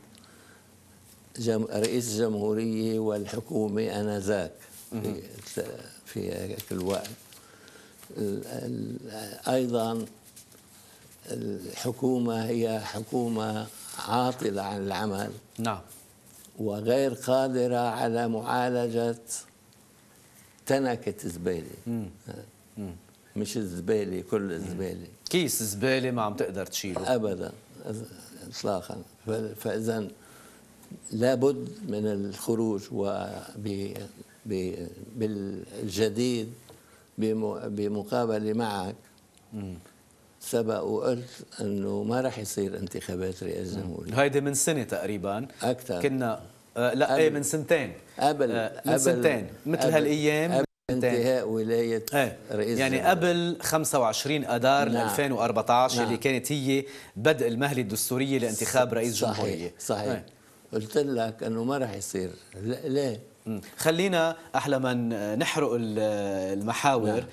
جم... رئيس الجمهورية والحكومة آنذاك في في هيك الوقت. ال- ال- أيضا الحكومة هي حكومة عاطلة عن العمل. نعم. وغير قادرة على معالجة تنكة زبالة. مش الزبالة كل الزبالة كيس زبالة ما عم تقدر تشيله. أبدا إطلاقا. ف- فإذا لابد من الخروج ب- بالجديد بم- بمقابلة معك. سبق وقلت أنه ما راح يصير انتخابات رئاسة جمهورية. هيدي من سنة تقريبا. أكثر كنا آه لا قبل- إيه من سنتين قبل آه من قبل- سنتين مثل قبل- هالأيام قبل. انتهاء ولاية إيه رئيس يعني. قبل 25 اذار نعم. 2014 نعم. اللي كانت هي بدء المهله الدستورية لانتخاب رئيس صحيح جمهورية صحيح إيه. قلت لك إنه ما راح يصير ليه. خلينا أحلى من نحرق ال- المحاور نعم.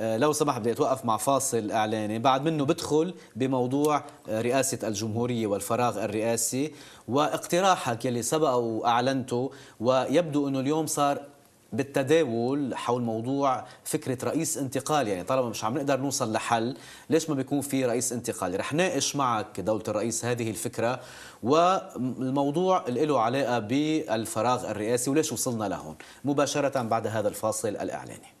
آه، لو سمحت بدي أتوقف مع فاصل إعلاني. بعد منه بدخل بموضوع آه، رئاسة الجمهورية والفراغ الرئاسي واقتراحك يلي سبق وأعلنته ويبدو إنه اليوم صار بالتداول حول موضوع فكرة رئيس انتقال. يعني طالما مش عم نقدر نوصل لحل ليش ما بيكون في رئيس انتقالي؟ رح ناقش معك دولة الرئيس هذه الفكرة والموضوع اللي له علاقة بالفراغ الرئاسي وليش وصلنا لهون مباشرة بعد هذا الفاصل الإعلاني.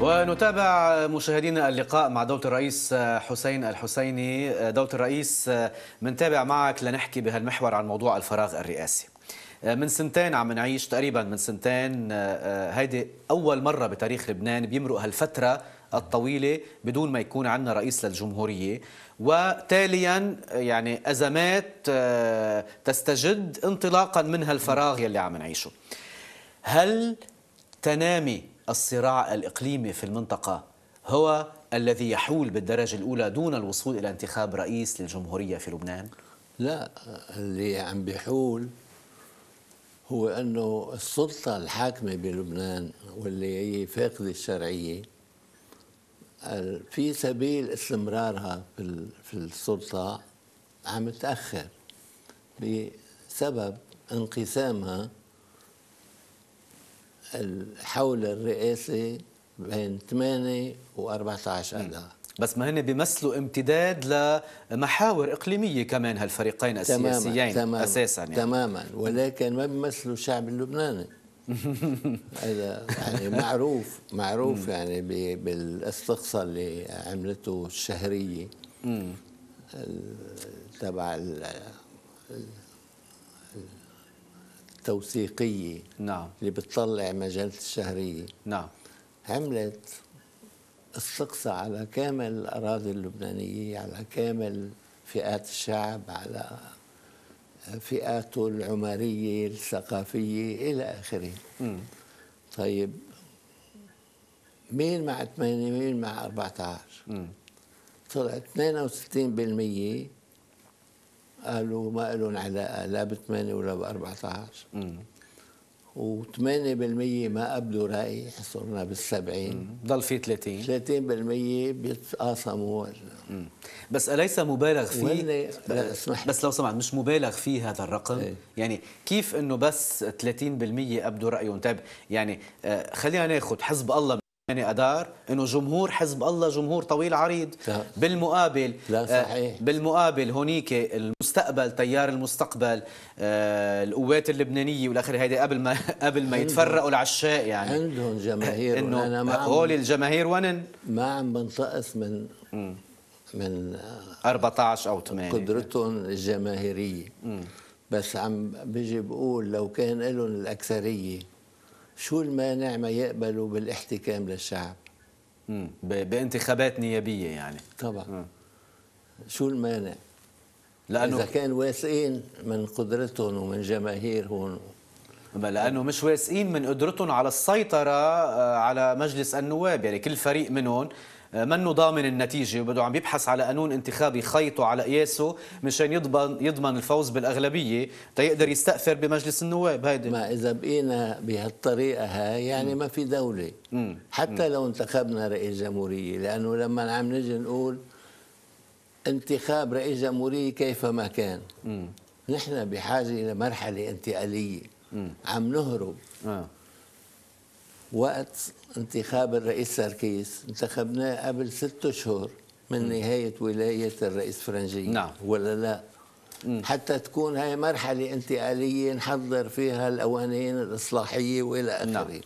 ونتابع مشاهدينا اللقاء مع دولة الرئيس حسين الحسيني. دولة الرئيس منتابع معك لنحكي بهالمحور عن موضوع الفراغ الرئاسي. من سنتين عم نعيش تقريبا من سنتين هيدي أول مرة بتاريخ لبنان بيمرق هالفترة الطويلة بدون ما يكون عندنا رئيس للجمهورية. وتاليا يعني أزمات تستجد انطلاقا من هالفراغ يلي عم نعيشه. هل تنامي الصراع الإقليمي في المنطقة هو الذي يحول بالدرجة الأولى دون الوصول إلى انتخاب رئيس للجمهورية في لبنان؟ لا اللي عم بيحول هو إنه السلطة الحاكمة بلبنان واللي هي فاقدة الشرعية ال- في سبيل استمرارها في ال- في السلطة عم تأخر بسبب انقسامها الحول الرئاسي بين 8 و 14 أذار بس ما هن بيمثلوا امتداد لمحاور إقليمية كمان هالفريقين السياسيين تماما أساسا يعني. تماما. ولكن ما بيمثلوا الشعب اللبناني. هذا يعني معروف معروف يعني ب- بالاستقصاء اللي عملته الشهرية. ال- تبع التوثيقيه نعم. اللي بتطلع مجلة الشهرية. نعم. عملت استقصاء على كامل الأراضي اللبنانية على كامل فئات الشعب على فئاته العمرية الثقافية إلى آخره. طيب مين مع 8 مين مع 14 طلع 62% قالوا ما لهم علاقة لا ب 8 ولا ب 14 و8% ما قبلوا رأي صرنا بالسبعين. ضل في 30 30% بيتقاسموا. بس أليس مبالغ فيه لا، اسمح. بس لو سمحت مش مبالغ فيه هذا الرقم؟ إيه. يعني كيف إنه بس 30% ابدوا رأيهم؟ طيب يعني آه، خلينا ناخذ حزب الله يعني أدار إنه جمهور حزب الله جمهور طويل عريض. صح. بالمقابل لا، آه، صحيح. بالمقابل هونيك المستقبل تيار المستقبل آه، القوات اللبنانية والآخر هيدي قبل ما قبل ما يتفرقوا العشاء يعني. عندهم جماهير. إنه وأنا ما هول الجماهير ونن؟ ما عم بنتقص من من 14 أو 8 قدرتهم الجماهيرية. بس عم بيجي بقول لو كان لهم الأكثرية شو المانع ما يقبلوا بالاحتكام للشعب؟ مم. ب- بانتخابات نيابية يعني. طبعا. شو المانع؟ لأنه إذا كان واثقين من قدرتهم ومن جماهيرهم. لأنه مش واثقين من قدرتهم على السيطرة آه، على مجلس النواب. يعني كل فريق منهم منه ضامن النتيجة؟ وبده عم بيبحث على قانون انتخابي يخيطه على قياسه مشان يضمن يضمن الفوز بالأغلبية تيقدر يستأثر بمجلس النواب هيدي. ما إذا بقينا بهالطريقة هاي يعني ما في دولة. حتى لو انتخبنا رئيس جمهورية لأنه لما عم نجي نقول انتخاب رئيس جمهورية كيفما كان نحن بحاجة إلى مرحلة انتقالية. عم نهرب. آه. وقت انتخاب الرئيس ساركيس انتخبناه قبل ست اشهر من نهاية ولاية الرئيس فرنجي. نعم. ولا لا؟ حتى تكون هاي مرحلة انتقالية نحضر فيها القوانين الإصلاحية وإلى آخره. نعم.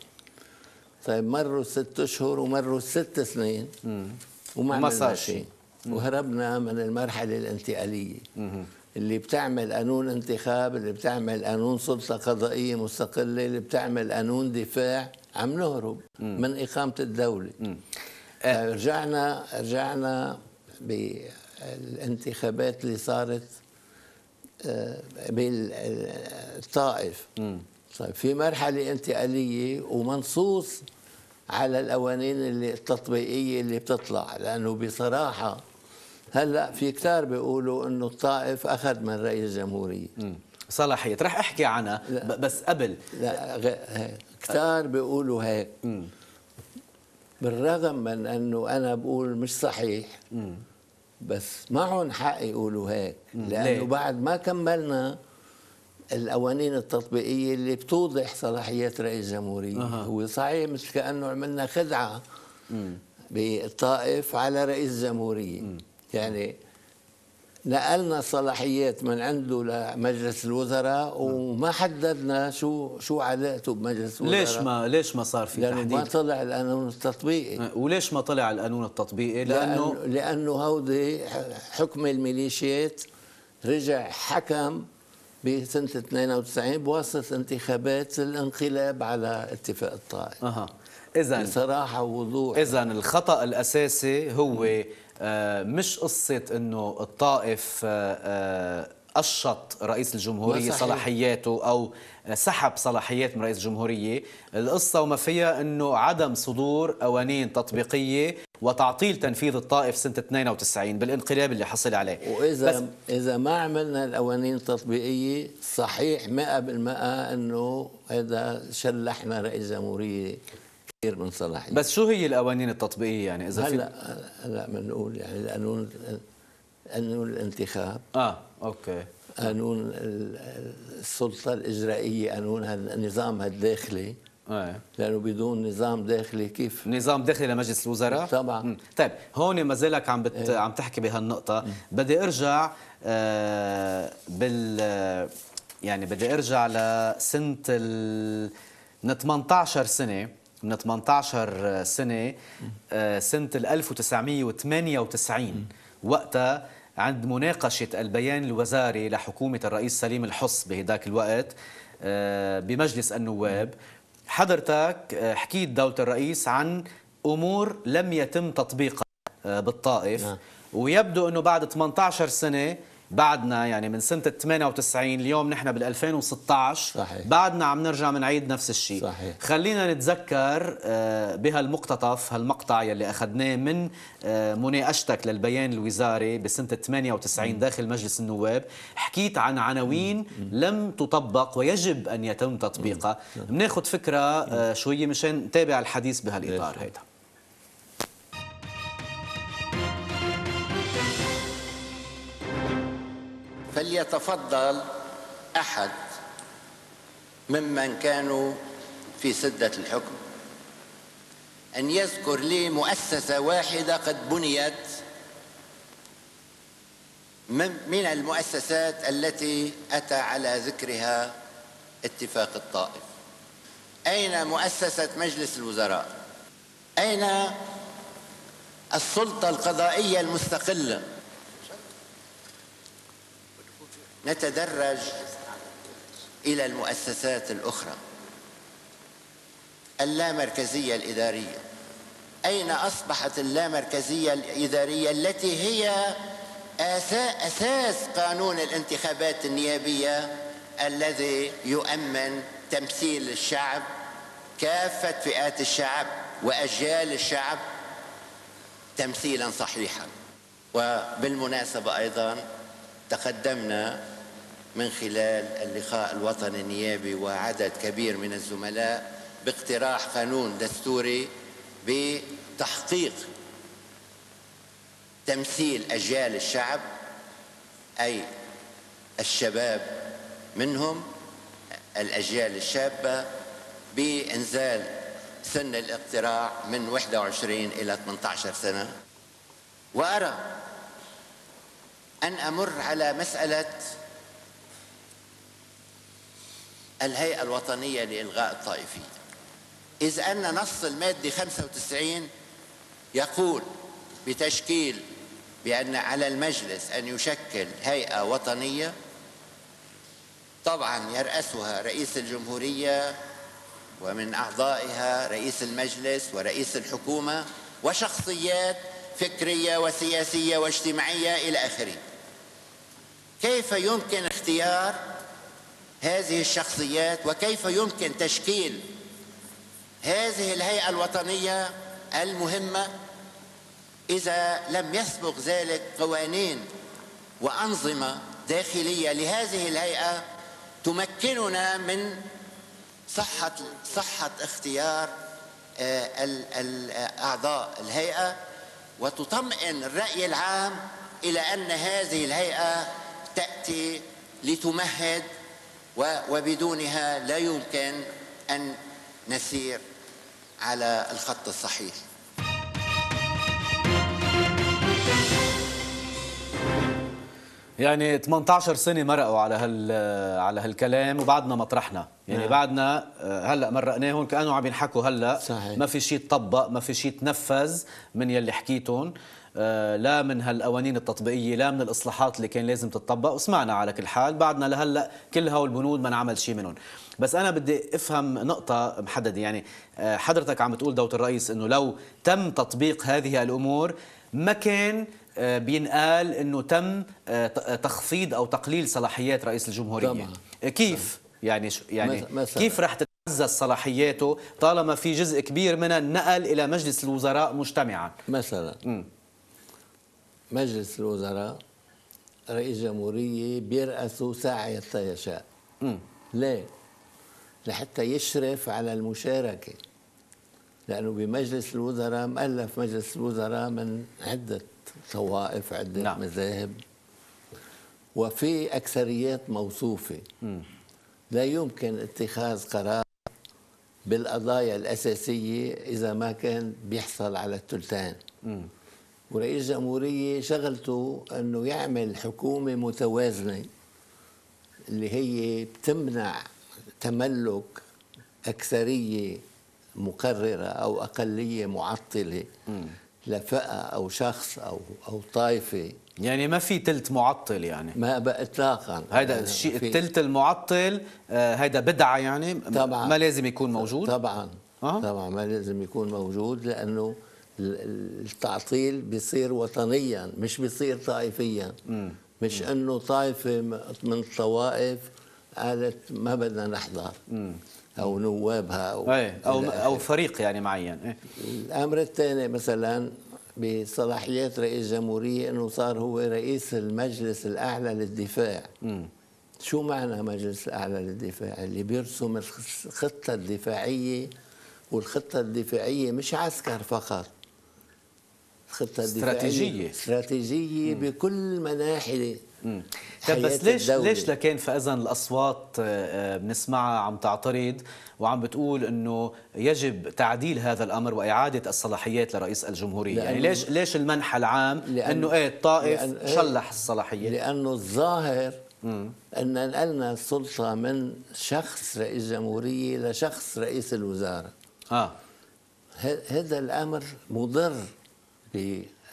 طيب مروا ست اشهر ومروا ست سنين وما وما عملنا شيء. وهربنا من المرحلة الانتقالية. اللي بتعمل قانون انتخاب اللي بتعمل قانون سلطة قضائية مستقلة اللي بتعمل قانون دفاع عم نهرب من إقامة الدولة. رجعنا رجعنا بالانتخابات اللي صارت آه، بالطائف. طيب في مرحلة انتقالية ومنصوص على القوانين اللي التطبيقية اللي بتطلع لأنه بصراحة هلأ في كتار بيقولوا إنه الطائف أخذ من رئيس الجمهوريه صلاحية. رح أحكي عنها. بس قبل. لا غ... كتار بيقولوا هيك. بالرغم من إنه أنا بقول مش صحيح بس معهم حق يقولوا هيك. لأنه؟ بعد ما كملنا القوانين التطبيقية اللي بتوضح صلاحيات رئيس الجمهوريه أها. هو صحيح مثل كأنه عملنا خدعة بالطائف على رئيس الجمهوريه يعني نقلنا الصلاحيات من عنده لمجلس الوزراء وما حددنا شو شو علاقته بمجلس الوزراء. ليش ما ليش ما صار في لأنه ما تحديد؟ طلع القانون التطبيقي. وليش ما طلع القانون التطبيقي؟ لأنه لأنه هودي حكم الميليشيات رجع حكم بسنة 92 بواسطة انتخابات الانقلاب على اتفاق الطائف أها. اذا بصراحة ووضوح اذا الخطأ الأساسي هو آه، مش قصة إنه الطائف آه، آه، قشط رئيس صحيح. صلاحياته أو سحب صلاحيات من رئيس الجمهورية. القصة وما فيها إنه عدم صدور قوانين تطبيقية وتعطيل تنفيذ الطائف سنة 92 بالانقلاب اللي حصل عليه. وإذا بس إذا ما عملنا القوانين التطبيقية صحيح 100% إنه هذا شلحنا رئيس جمهوريه كثير من صلاحيته بس شو هي القوانين التطبيقية يعني؟ في هلا هلا بنقول يعني القانون قانون الانتخاب. آه أوكي. قانون ال- السلطة الإجرائية قانون النظام الداخلي إيه لأنه بدون نظام داخلي كيف؟ نظام داخلي لمجلس الوزراء؟ طبعاً. مم. طيب هون ما زالك عم بت... عم تحكي بهالنقطة. بدي أرجع آه بال يعني بدي أرجع لسنة ال... من 18 سنة. من 18 سنة آه سنة ال 1998 وقتها عند مناقشة البيان الوزاري لحكومة الرئيس سليم الحص بهداك الوقت آه بمجلس النواب حضرتك آه، حكيت دولة الرئيس عن أمور لم يتم تطبيقها بالطائف نعم. ويبدو أنه بعد 18 سنة بعدنا يعني من سنة 98 اليوم نحن بال 2016 صحيح. بعدنا عم نرجع بنعيد نفس الشيء. صحيح. خلينا نتذكر آه، بهالمقتطف هالمقطع يلي أخذناه من آه، مناقشتك للبيان الوزاري بسنة 98 داخل مجلس النواب. حكيت عن عناوين لم تطبق ويجب أن يتم تطبيقها. بناخذ فكرة آه، شوية مشان نتابع الحديث بهالإطار هيدا. فليتفضل أحد ممن كانوا في سدة الحكم. أن يذكر لي مؤسسة واحدة قد بنيت من المؤسسات التي أتى على ذكرها اتفاق الطائف. أين مؤسسة مجلس الوزراء؟ أين السلطة القضائية المستقلة؟ نتدرج إلى المؤسسات الأخرى اللامركزية الإدارية. أين أصبحت اللامركزية الإدارية التي هي أساس قانون الانتخابات النيابية الذي يؤمن تمثيل الشعب كافة فئات الشعب وأجيال الشعب تمثيلا صحيحا. وبالمناسبة أيضا تقدمنا من خلال اللقاء الوطني النيابي وعدد كبير من الزملاء باقتراح قانون دستوري بتحقيق تمثيل أجيال الشعب أي الشباب منهم الأجيال الشابة بإنزال سن الاقتراع من 21 إلى 18 سنة. وأرى أن أمر على مسألة الهيئة الوطنية لإلغاء الطائفية إذ أن نص المادة 95 يقول بتشكيل بأن على المجلس أن يشكل هيئة وطنية طبعا يرأسها رئيس الجمهورية ومن أعضائها رئيس المجلس ورئيس الحكومة وشخصيات فكرية وسياسية واجتماعية إلى آخره. كيف يمكن اختيار هذه الشخصيات وكيف يمكن تشكيل هذه الهيئة الوطنية المهمة إذا لم يسبق ذلك قوانين وأنظمة داخلية لهذه الهيئة تمكننا من صحة صحة اختيار آه، أعضاء الهيئة وتطمئن الرأي العام إلى أن هذه الهيئة تأتي لتمهد وبدونها لا يمكن أن نسير على الخط الصحيح يعني 18 سنة مرقوا على هال على هالكلام وبعدنا مطرحنا، يعني نعم. بعدنا آه، هلأ مرقناهم كانوا عم ينحكوا هلأ صحيح. ما في شيء تطبق، ما في شيء تنفذ من يلي حكيتهم لا من هالقوانين التطبيقية لا من الإصلاحات اللي كان لازم تطبق وسمعنا على كل حال بعدنا لهلأ كل هول البنود ما نعمل شيء منهم. بس أنا بدي أفهم نقطة محددة يعني آه، حضرتك عم تقول دولة الرئيس أنه لو تم تطبيق هذه الأمور ما كان آه، بينقال إنه تم آه، آه، تخفيض أو تقليل صلاحيات رئيس الجمهورية. طبعاً. آه، كيف؟ يعني شو- يعني مث- مثلاً. كيف رح تتعزز صلاحياته طالما في جزء كبير منها نقل إلى مجلس الوزراء مجتمعا؟ مثلا. مجلس الوزراء رئيس جمهورية بيرأسوا ساعة يشاء. ليه؟ لحتى يشرف على المشاركة. لأنه بمجلس الوزراء مؤلف مجلس الوزراء من عدة طوائف عدة نعم. مذاهب. وفي أكثريات موصوفة. لا يمكن اتخاذ قرار بالقضايا الأساسية إذا ما كان بيحصل على الثلثين ورئيس جمهورية شغلته أنه يعمل حكومة متوازنة اللي هي بتمنع تملك أكثرية مقررة أو أقلية معطلة لفئة أو شخص أو أو طائفة. يعني ما في تلت معطل يعني. ما بقى إطلاقا. هيدا الشيء في- التلت المعطل آه، هيدا بدعة يعني طبعاً. ما لازم يكون موجود؟ طبعا. آه. طبعا ما لازم يكون موجود لأنه التعطيل بيصير وطنيا مش بيصير طائفيا. مش إنه طائفة م- من الطوائف قالت ما بدنا نحضر. أو نوابها أو إيه أو آخره. فريق يعني معين. إيه. الأمر الثاني مثلا بصلاحيات رئيس جمهورية إنه صار هو رئيس المجلس الأعلى للدفاع. شو معنى مجلس الأعلى للدفاع؟ اللي بيرسم الخ- الخطة الدفاعية والخطة الدفاعية مش عسكر فقط. الخطه الدفاعيه استراتيجية. استراتيجية بكل مناحي طيب بس ليش الدولة. ليش لكان فاذا الأصوات آه، آه، بنسمعها عم تعترض وعم بتقول إنه يجب تعديل هذا الأمر وإعادة الصلاحيات لرئيس الجمهورية؟ يعني لأنه- ليش ليش المنحى العام لأن- إنه إيه الطائف لأن- إيه. شلح الصلاحية؟ لأنه الظاهر أن نقلنا السلطة من شخص رئيس جمهورية لشخص رئيس الوزراء آه. هذا الأمر مضر.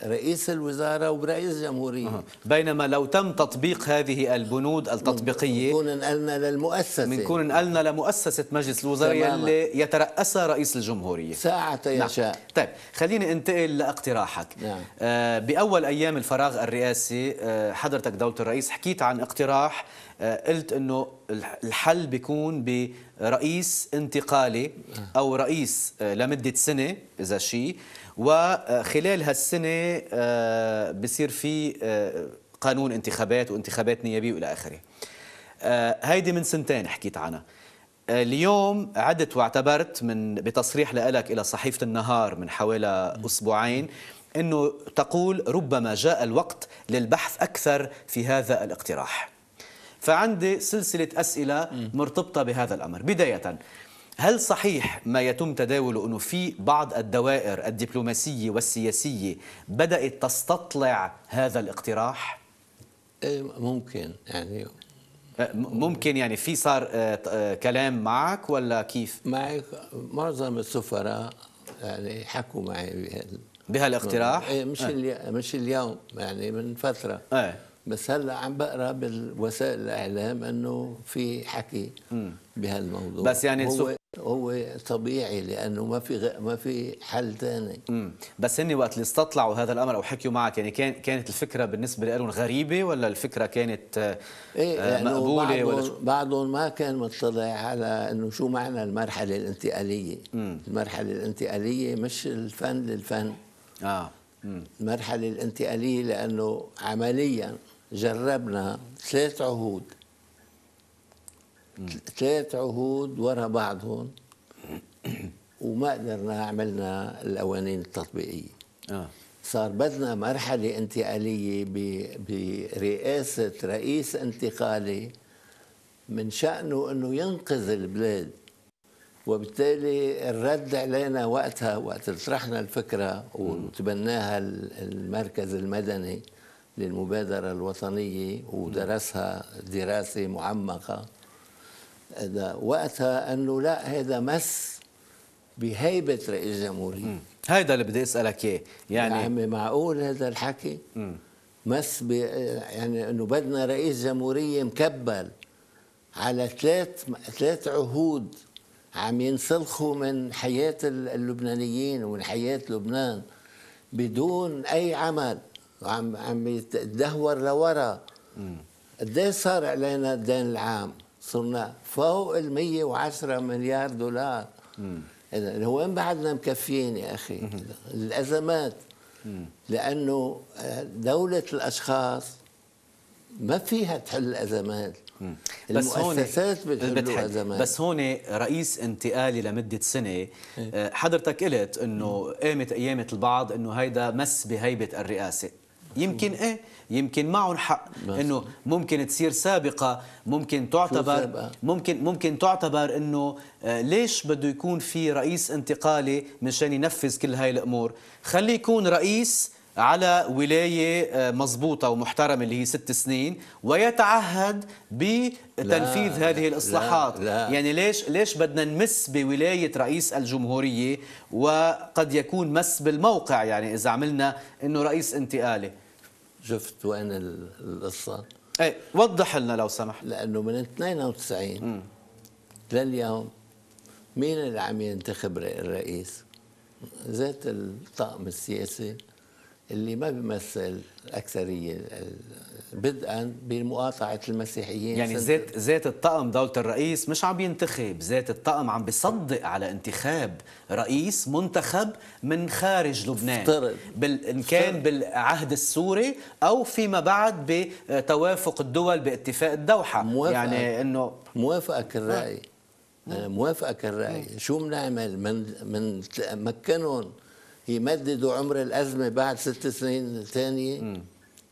برئيس الوزراء وبرئيس جمهورية. بينما لو تم تطبيق هذه البنود التطبيقية بنكون نقلنا للمؤسسة. بنكون نقلنا لمؤسسة مجلس الوزراء. يلي يترأسها رئيس الجمهورية. ساعة نعم. يشاء طيب خليني انتقل لأقتراحك. نعم. آه بأول أيام الفراغ الرئاسي آه حضرتك دولة الرئيس حكيت عن اقتراح آه قلت إنه الح- الحل بيكون برئيس انتقالي أو رئيس آه لمدة سنة إذا شيء وخلال هالسنة آه بصير في آه قانون انتخابات وانتخابات نيابية وإلى آخره. آه، هيدي من سنتين حكيت عنها. اليوم عدت واعتبرت من بتصريح لك إلى صحيفة النهار من حوالي أسبوعين إنه تقول ربما جاء الوقت للبحث أكثر في هذا الاقتراح. فعندي سلسلة أسئلة مرتبطة بهذا الأمر، بداية هل صحيح ما يتم تداوله أنه في بعض الدوائر الدبلوماسية والسياسية بدأت تستطلع هذا الاقتراح؟ إيه، ممكن يعني. م- ممكن يعني في صار آه، ت- آه، كلام معك ولا كيف؟ معي معظم السفراء يعني حكوا معي بهال بهالاقتراح؟ إيه مش اليوم مش اليوم يعني من فترة. إيه بس هلأ عم بقرأ بالوسائل الإعلام أنه في حكي بهالموضوع. بس يعني هو هو طبيعي لأنه ما في غ... ما في حل ثاني مم. بس هن وقت اللي استطلعوا هذا الأمر أو حكيوا معك يعني كان كانت الفكرة بالنسبة لهم غريبة ولا الفكرة كانت آه، إيه آه، مقبولة ولا شو؟ بعضهم, بعضهم ما كان مطلع على إنه شو معنى المرحلة الانتقالية المرحلة الانتقالية مش الفن للفن آه مم. المرحلة الانتقالية لأنه عمليا جربنا ثلاث عهود ثلاث عهود ورا بعضهم وما قدرنا عملنا القوانين التطبيقية. آه. صار بدنا مرحلة انتقالية ب- برئاسة رئيس انتقالي من شأنه أنه ينقذ البلاد وبالتالي الرد علينا وقتها وقت طرحنا الفكرة وتبناها ال- المركز المدني للمبادرة الوطنية ودرسها دراسة معمقة. وقتها أنه لا هذا مس بهيبة رئيس الجمهورية هيدا اللي بدي أسألك إياه. يعني يا عمي معقول هذا الحكي؟ مس ب يعني إنه بدنا رئيس جمهورية مكبل على ثلاث ثلاث عهود عم ينسلخوا من حياة ال- اللبنانيين ومن حياة لبنان بدون أي عمل. عم عم يتدهور لورا. قديش صار علينا الدين العام؟ صرنا فوق ال 110 مليار دولار. إذا وين بعدنا مكفيين يا أخي؟ الأزمات. لأنه دولة الأشخاص ما فيها تحل الأزمات. بس هون المؤسسات بتحل. بتحل. أزمات. بس هون رئيس انتقالي لمدة سنة آه، حضرتك قلت إنه قامت أيامة البعض إنه هيدا مس بهيبة الرئاسة. يمكن إيه؟ يمكن معهم حق. إنه ممكن تصير سابقة ممكن تعتبر؟ ممكن ممكن تعتبر إنه آه، ليش بده يكون في رئيس انتقالي مشان ينفذ كل هاي الأمور خليه يكون رئيس على ولاية آه، مضبوطة ومحترمة اللي هي ست سنين ويتعهد بتنفيذ لا، هذه الإصلاحات لا، لا. يعني ليش ليش بدنا نمس بولاية رئيس الجمهورية وقد يكون مس بالموقع يعني إذا عملنا إنه رئيس انتقالي شفت وين ال- القصة؟ إيه وضح لنا لو سمحت لأنه من 92 لليوم مين اللي عم ينتخب الرئيس؟ ذات الطاقم السياسي اللي ما بيمثل الاكثريه ال- بدءا بمقاطعة المسيحيين. يعني ذات ذات الطقم دولة الرئيس مش عم ينتخب. ذات الطقم عم بيصدق على انتخاب رئيس منتخب من خارج لبنان. افترض. بال... إن كان افترض. بالعهد السوري أو فيما بعد بتوافق الدول باتفاق الدوحة. موافقة. يعني إنه موافقك الرأي. أنا موافقك الرأي. شو بنعمل من من مكنهم يمددوا عمر الأزمة بعد ست سنين ثانية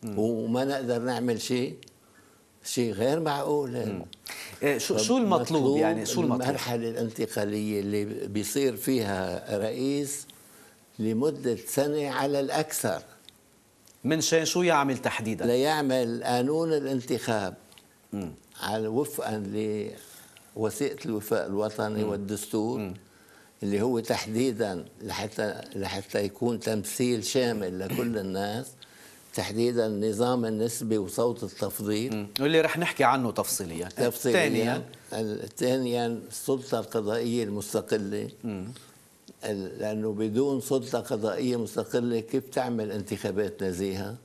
وما نقدر نعمل شيء شيء غير معقول. هذا. إيه، شو شو المطلوب يعني؟ شو المطلوب؟ المرحلة الانتقالية اللي بيصير فيها رئيس لمدة سنة على الأكثر. من شان شو يعمل تحديدا؟ ليعمل قانون الانتخاب. على وفقا لوثيقة الوفاق الوطني والدستور اللي هو تحديدا لحتى لحتى يكون تمثيل شامل لكل الناس. تحديدا نظام النسبة وصوت التفضيل. واللي رح نحكي عنه تفصيليا. تفصيليا. ثانيا ال- ثانيا السلطة القضائية المستقلة. ال- لأنه بدون سلطة قضائية مستقلة كيف تعمل انتخابات نزيهة؟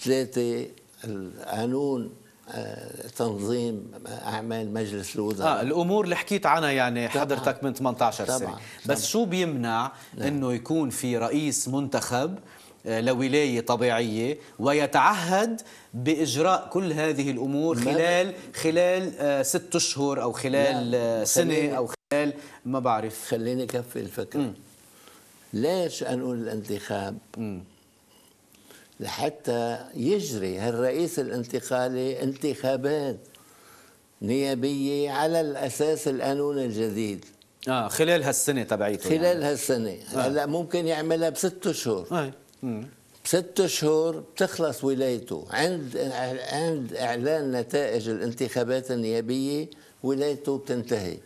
ثلاثة القانون آه، تنظيم أعمال مجلس آه الوزراء الأمور اللي حكيت عنها يعني طبعاً. حضرتك من 18 سنة. طبعاً. بس طبعاً. شو بيمنع إنه يكون في رئيس منتخب آه، لولاية طبيعية ويتعهد بإجراء كل هذه الأمور خلال خلال آه، ست أشهر أو خلال لا، آه، سنة أو خلال ما بعرف. خليني كفي الفكرة. ليش قانون الانتخاب؟ لحتى يجري هالرئيس الانتقالي انتخابات نيابية على الأساس القانون الجديد. آه خلال هالسنة تبعيته خلال هالسنة. هلأ ممكن يعملها بست يعني. آه. بست أشهر بتخلص ولايته. عند عند إعلان نتائج الانتخابات النيابية ولايته بتنتهي.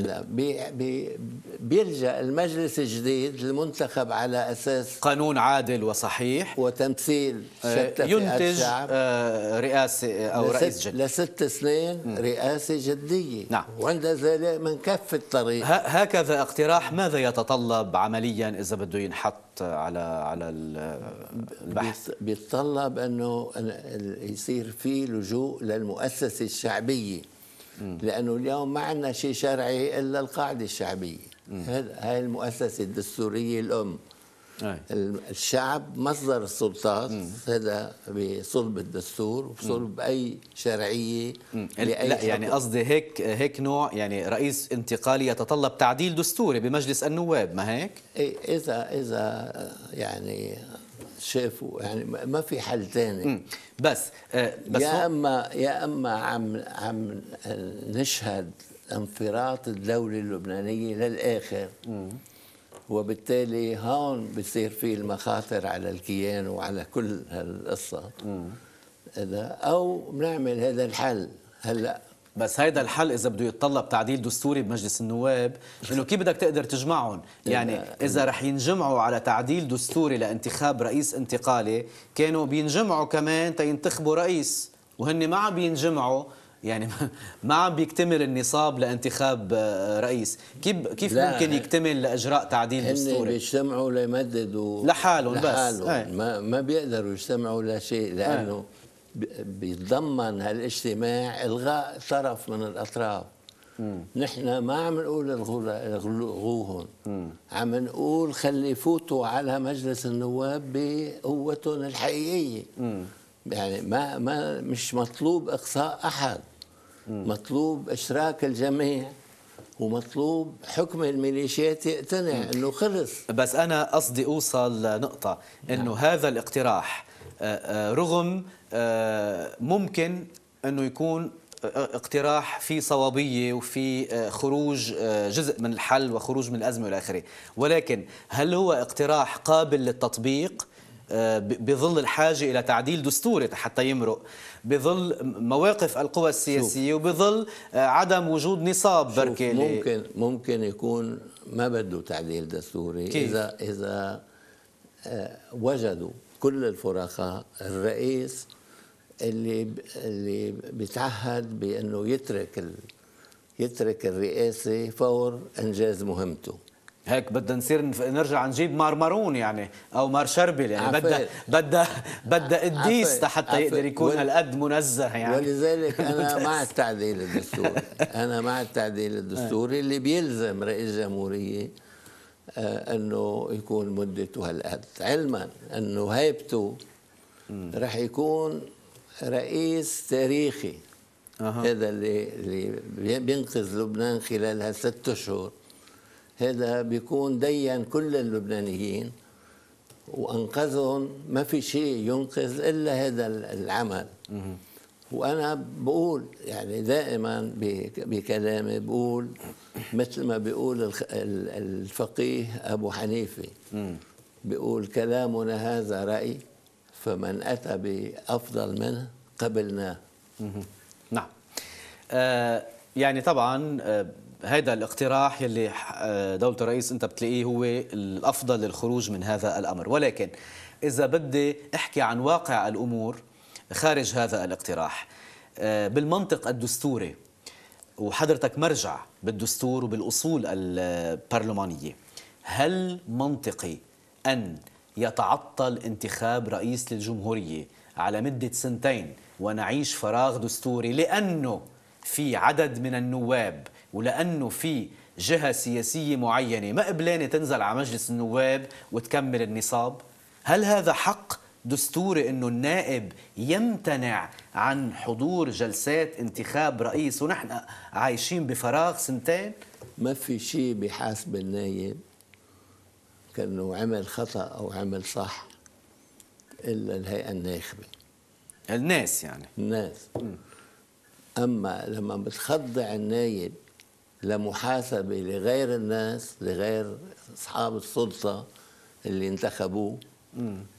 لا بي بي بيلجأ المجلس الجديد المنتخب على أساس قانون عادل وصحيح. وتمثيل آه، شتى ينتج آه، رئاسة أو لست- رئيس جديد. لست سنين رئاسة جدية. نعم. وعند ذلك من كف الطريق. هكذا اقتراح ماذا يتطلب عمليا إذا بده ينحط على على ال- البحث؟ بيت- بيتطلب أنه يصير في لجوء للمؤسسة الشعبية. لأنه اليوم ما عندنا شيء شرعي إلا القاعدة الشعبية هاي المؤسسة الدستورية الأم أي. ال- الشعب مصدر السلطات هذا بصلب الدستور وبصلب أي شرعية لأي لا يعني. قصدي هيك هيك نوع يعني رئيس انتقالي يتطلب تعديل دستوري بمجلس النواب ما هيك؟ إيه، إذا إذا يعني شافوا يعني ما في حل ثاني بس آه، بس يا اما يا أما عم عم نشهد انفراط الدولة اللبنانية للآخر. وبالتالي هون بصير في المخاطر على الكيان وعلى كل هالقصة. هذا أو بنعمل هذا الحل. هلأ بس هيدا الحل إذا بده يتطلب تعديل دستوري بمجلس النواب إنه كيف بدك تقدر تجمعهم يعني إذا رح ينجمعوا على تعديل دستوري لانتخاب رئيس انتقالي كانوا بينجمعوا كمان تينتخبوا رئيس وهن ما عم بينجمعوا يعني ما عم بيكتمل النصاب لانتخاب آه، رئيس كيف كيف ممكن يكتمل لإجراء تعديل هن دستوري بيجتمعوا ليمددوا لحالهم بس. لحالهم. أي. ما ما بيقدروا يجتمعوا لشيء لأنه ب- بيتضمن هالاجتماع الغاء طرف من الأطراف. نحن ما عم نقول الغوهم عم نقول خلي يفوتوا على مجلس النواب بقوتهم الحقيقية. يعني ما ما مش مطلوب إقصاء أحد. مطلوب إشراك الجميع. ومطلوب حكم الميليشيات يقتنع إنه خلص. بس أنا قصدي أوصل لنقطة إنه هذا الاقتراح آه، آه، رغم ممكن أنه يكون اقتراح في صوابية وفي آه، خروج آه، جزء من الحل وخروج من الأزمة والى آخره. ولكن هل هو اقتراح قابل للتطبيق؟ آه، بظل الحاجة إلى تعديل دستوري حتى يمرق بظل مواقف القوى السياسية وبظل عدم وجود نصاب بركي ممكن ممكن يكون ما بده تعديل دستوري كيف؟ إذا إذا آه، وجدوا كل الفرقاء الرئيس اللي اللي بيتعهد بأنه يترك ال يترك الرئاسة فور إنجاز مهمته هيك بدنا نصير نرجع نجيب مارمرون يعني أو مار شربل يعني. بدها بدها بدها قديس. حتى. يقدر يكون هالقد منزه يعني ولذلك أنا مع التعديل الدستوري أنا مع التعديل الدستوري اللي بيلزم رئيس جمهورية آه، أنه يكون مدته هالقد علما أنه هيبته رح يكون رئيس تاريخي. أها. هذا اللي اللي بينقذ لبنان خلال هالست اشهر هذا بيكون دين كل اللبنانيين وأنقذهم. ما في شيء ينقذ إلا هذا العمل. وأنا بقول يعني دائما بك- بكلامي بقول مثل ما بيقول الفقيه أبو حنيفة. بيقول كلامنا هذا رأي. فمن أتى بأفضل منه قبلناه نعم. آه يعني طبعا آه هذا الاقتراح يلي آه، دولة الرئيس أنت بتلاقيه هو الأفضل للخروج من هذا الأمر. ولكن إذا بدي أحكي عن واقع الأمور خارج هذا الاقتراح. آه، بالمنطق الدستوري وحضرتك مرجع بالدستور وبالأصول البرلمانيه هل منطقي أن يتعطل انتخاب رئيس للجمهورية على مدة سنتين ونعيش فراغ دستوري لأنه في عدد من النواب ولأنه في جهة سياسية معينة ما قبلانة تنزل على مجلس النواب وتكمل النصاب. هل هذا حق دستوري إنه النائب يمتنع عن حضور جلسات انتخاب رئيس ونحن عايشين بفراغ سنتين؟ ما في شيء بيحاسب النايب كانه عمل خطأ أو عمل صح إلا الهيئة الناخبة. الناس يعني. الناس. أما لما بتخضع النايب لمحاسبة لغير الناس لغير أصحاب السلطة اللي انتخبوه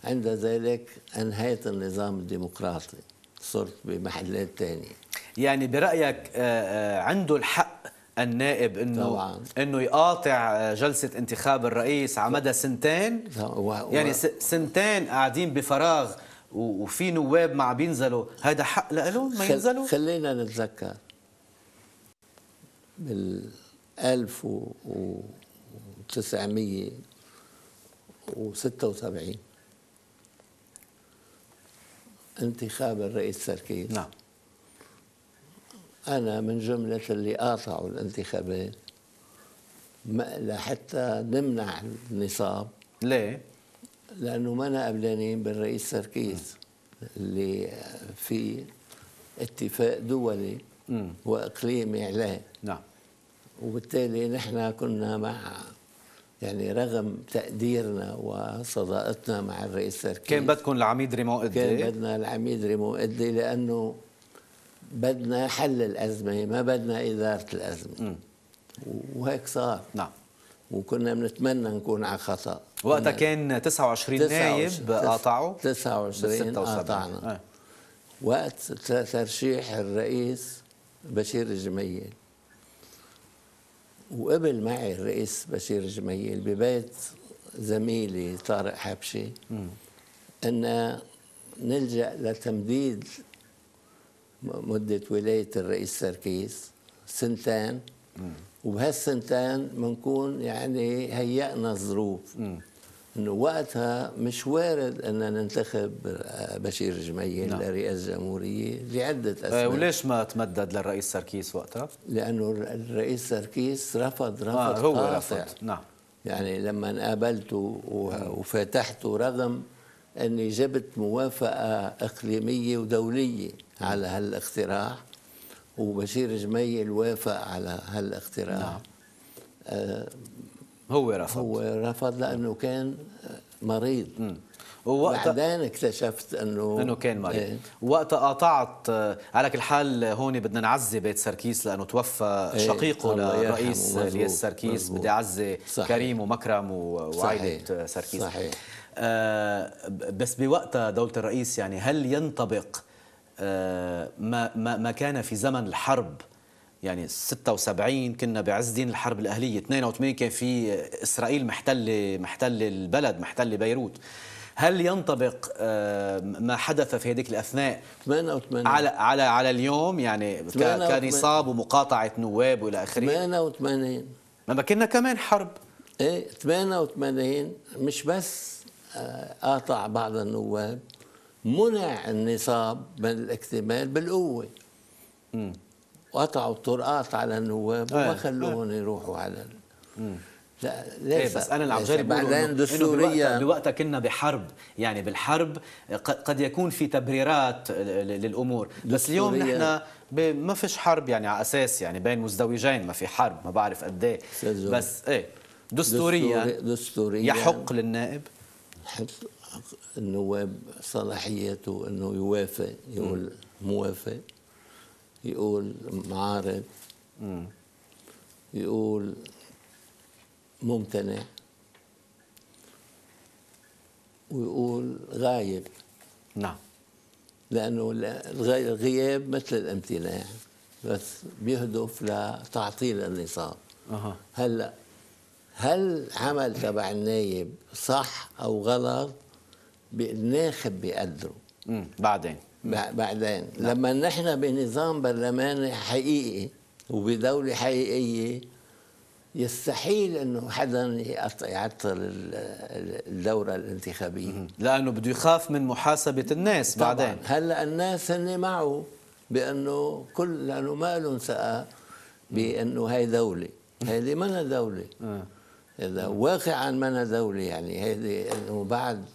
عند ذلك أنهيت النظام الديمقراطي صرت بمحلات ثانية يعني برأيك آه، آه، عنده الحق النائب انه طبعاً. إنه يقاطع جلسة انتخاب الرئيس على مدى سنتين. و- و- يعني سنتين قاعدين بفراغ وفي نواب ما عم بينزلوا. هذا حق لهم ما خل- ينزلوا؟ خلينا نتذكر. بال 1976 انتخاب الرئيس سركيس نعم. أنا من جملة اللي قاطعوا الانتخابات لحتى نمنع النصاب. ليه؟ لأنه ما قبلانين بالرئيس سركيس اللي في اتفاق دولي مم. وإقليمي عليه نعم. وبالتالي نحن كنا مع يعني رغم تقديرنا وصداقتنا مع الرئيس سركيس كان بدكم العميد ريمون كان قدي بدنا العميد ريمو قدي لأنه بدنا حل الأزمة ما بدنا إدارة الأزمة. وهيك صار. نعم. وكنا بنتمنى نكون على خطأ. وقتها كنا كان 29 نايب 29 قاطعوا 29 بال 76. قاطعنا. آه. وقت ترشيح الرئيس بشير الجميل وقبل معي الرئيس بشير الجميل ببيت زميلي طارق حبشي إن نلجأ لتمديد م- مدة ولاية الرئيس سركيس سنتين. وبهالسنتين بنكون يعني هيئنا الظروف إنه وقتها مش وارد ان ننتخب آه، بشير جميل نعم. لرئاسة جمهورية لعدة آه، أسباب. وليش ما تمدد للرئيس سركيس وقتها؟ لأنه الرئيس سركيس رفض رفض آه هو قاطع. رفض. نعم. يعني لما قابلته و- وفتحته رغم اني جبت موافقة إقليمية ودولية على هالاقتراح وبشير جميل وافق على هالاقتراح نعم. آه هو رفض هو رفض لأنه كان مريض مم. ووقتها بعدين اكتشفت أنه أنه كان مريض إيه. وقتها قاطعت آه، على كل حال هون بدنا نعزي بيت سركيس لأنه توفى إيه، شقيقه مزبوط، الياس سركيس. بدي أعزي. كريم ومكرم وعائله سركيس صحيح. آه بس بوقتها دولة الرئيس يعني هل ينطبق آه ما ما كان في زمن الحرب؟ يعني 76 كنا بعز دين الحرب الأهلية 82 كان في إسرائيل محتله محتله البلد محتله بيروت. هل ينطبق آه ما حدث في هذيك الأثناء؟ 88 على على على اليوم يعني ك- 88 كنصاب ومقاطعة نواب وإلى آخره. 88 ما كنا كمان حرب. إيه 88 مش بس قاطع بعض النواب منع النصاب من الاكتمال بالقوه قطعوا الطرقات على النواب وما إيه. خلوهم يروحوا على ال... لا إيه ليس بس أنا اللي عم. جرب بعدين دستوريا بوقتها كنا بحرب يعني بالحرب قد يكون في تبريرات للأمور بس اليوم. نحن ما فيش حرب يعني على أساس يعني بين مزدوجين ما في حرب ما بعرف قد إيه. بس إيه دستوريا دستوري- دستوريا يحق للنائب حق النواب صلاحيته إنه يوافق يقول موافق يقول معارض يقول ممتنع ويقول غايب. نعم. لأنه الغي- الغياب مثل الامتناع بس بيهدف لتعطيل النصاب. أها. هلأ هل عمل تبع النايب صح أو غلط؟ الناخب بيقدره. بعدين. بع- بعدين. لما نحن بنظام برلماني حقيقي وبدولة حقيقية يستحيل إنه حدا يعطل ال- ال- الدورة الانتخابية. لأنه بده يخاف من محاسبة الناس طبعاً. بعدين. هلأ الناس هن معه بأنه كل لأنه ما لهم ثقه بأنه هاي دولة. هذه منا دولة. إذا واقعا منا دوله يعني هذه إنه بعد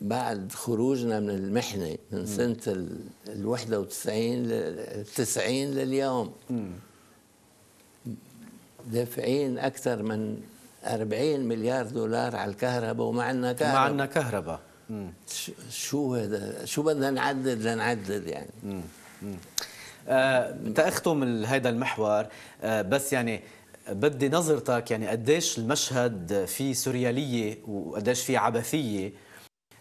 بعد خروجنا من المحنة من سنة ال ال 91 ل 90 لليوم. دافعين أكثر من 40 مليار دولار على الكهرباء وما عندنا كهرباء. ما عندنا كهرباء. مم. شو هذا؟ شو بدنا نعدد؟ لنعدد يعني. آه، تأختم هيدا المحور آه، بس يعني بدي نظرتك يعني قديش المشهد فيه سوريالية وقديش فيه عبثية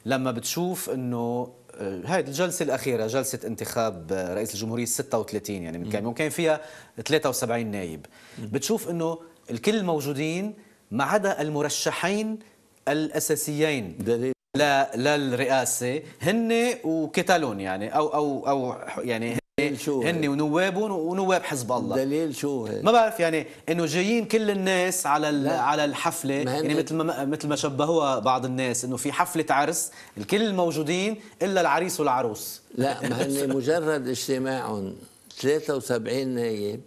لما بتشوف إنه هاي الجلسة الأخيرة جلسة انتخاب رئيس الجمهورية 36 يعني من كان فيها 73 نايب. بتشوف أنه الكل موجودين ما عدا المرشحين الأساسيين دليل. لا للرئاسة هن وكتالون يعني أو أو أو يعني هن, شو هيك؟ هن ونوابهم ونواب حزب الله. دليل شو هيك ما بعرف يعني إنه جايين كل الناس على. على الحفلة. يعني مثل ما مثل ما شبهوها بعض الناس إنه في حفلة عرس الكل الموجودين إلا العريس والعروس. لا ما هن مجرد اجتماعهم 73 نايب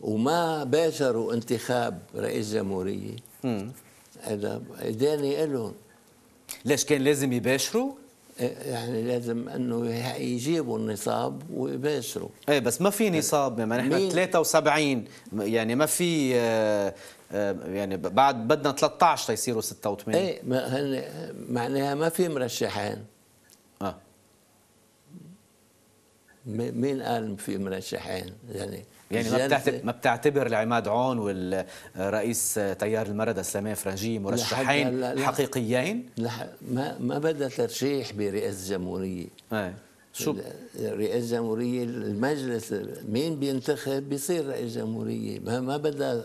وما باشروا انتخاب رئيس جمهورية. هذا إداني إلهم. ليش كان لازم يباشروا؟ يعني لازم أنه يجيبوا النصاب ويباشروا إيه بس ما في نصاب يعني نحن مين؟ 73 يعني ما في آه، آه، يعني بعد بدنا 13 تيصيروا 86 إيه ما معناها ما في مرشحين آه م- مين قال في مرشحين يعني يعني ما بتعتبر ما بتعتبر العماد عون والرئيس تيار المردة سلامة فرنجي مرشحين لا. حقيقيين؟ لح- ما ما بدها ترشيح برئاسة جمهورية. إيه شو؟ رئاسة جمهورية المجلس مين بينتخب؟ بيصير رئيس جمهورية. ما ما بدها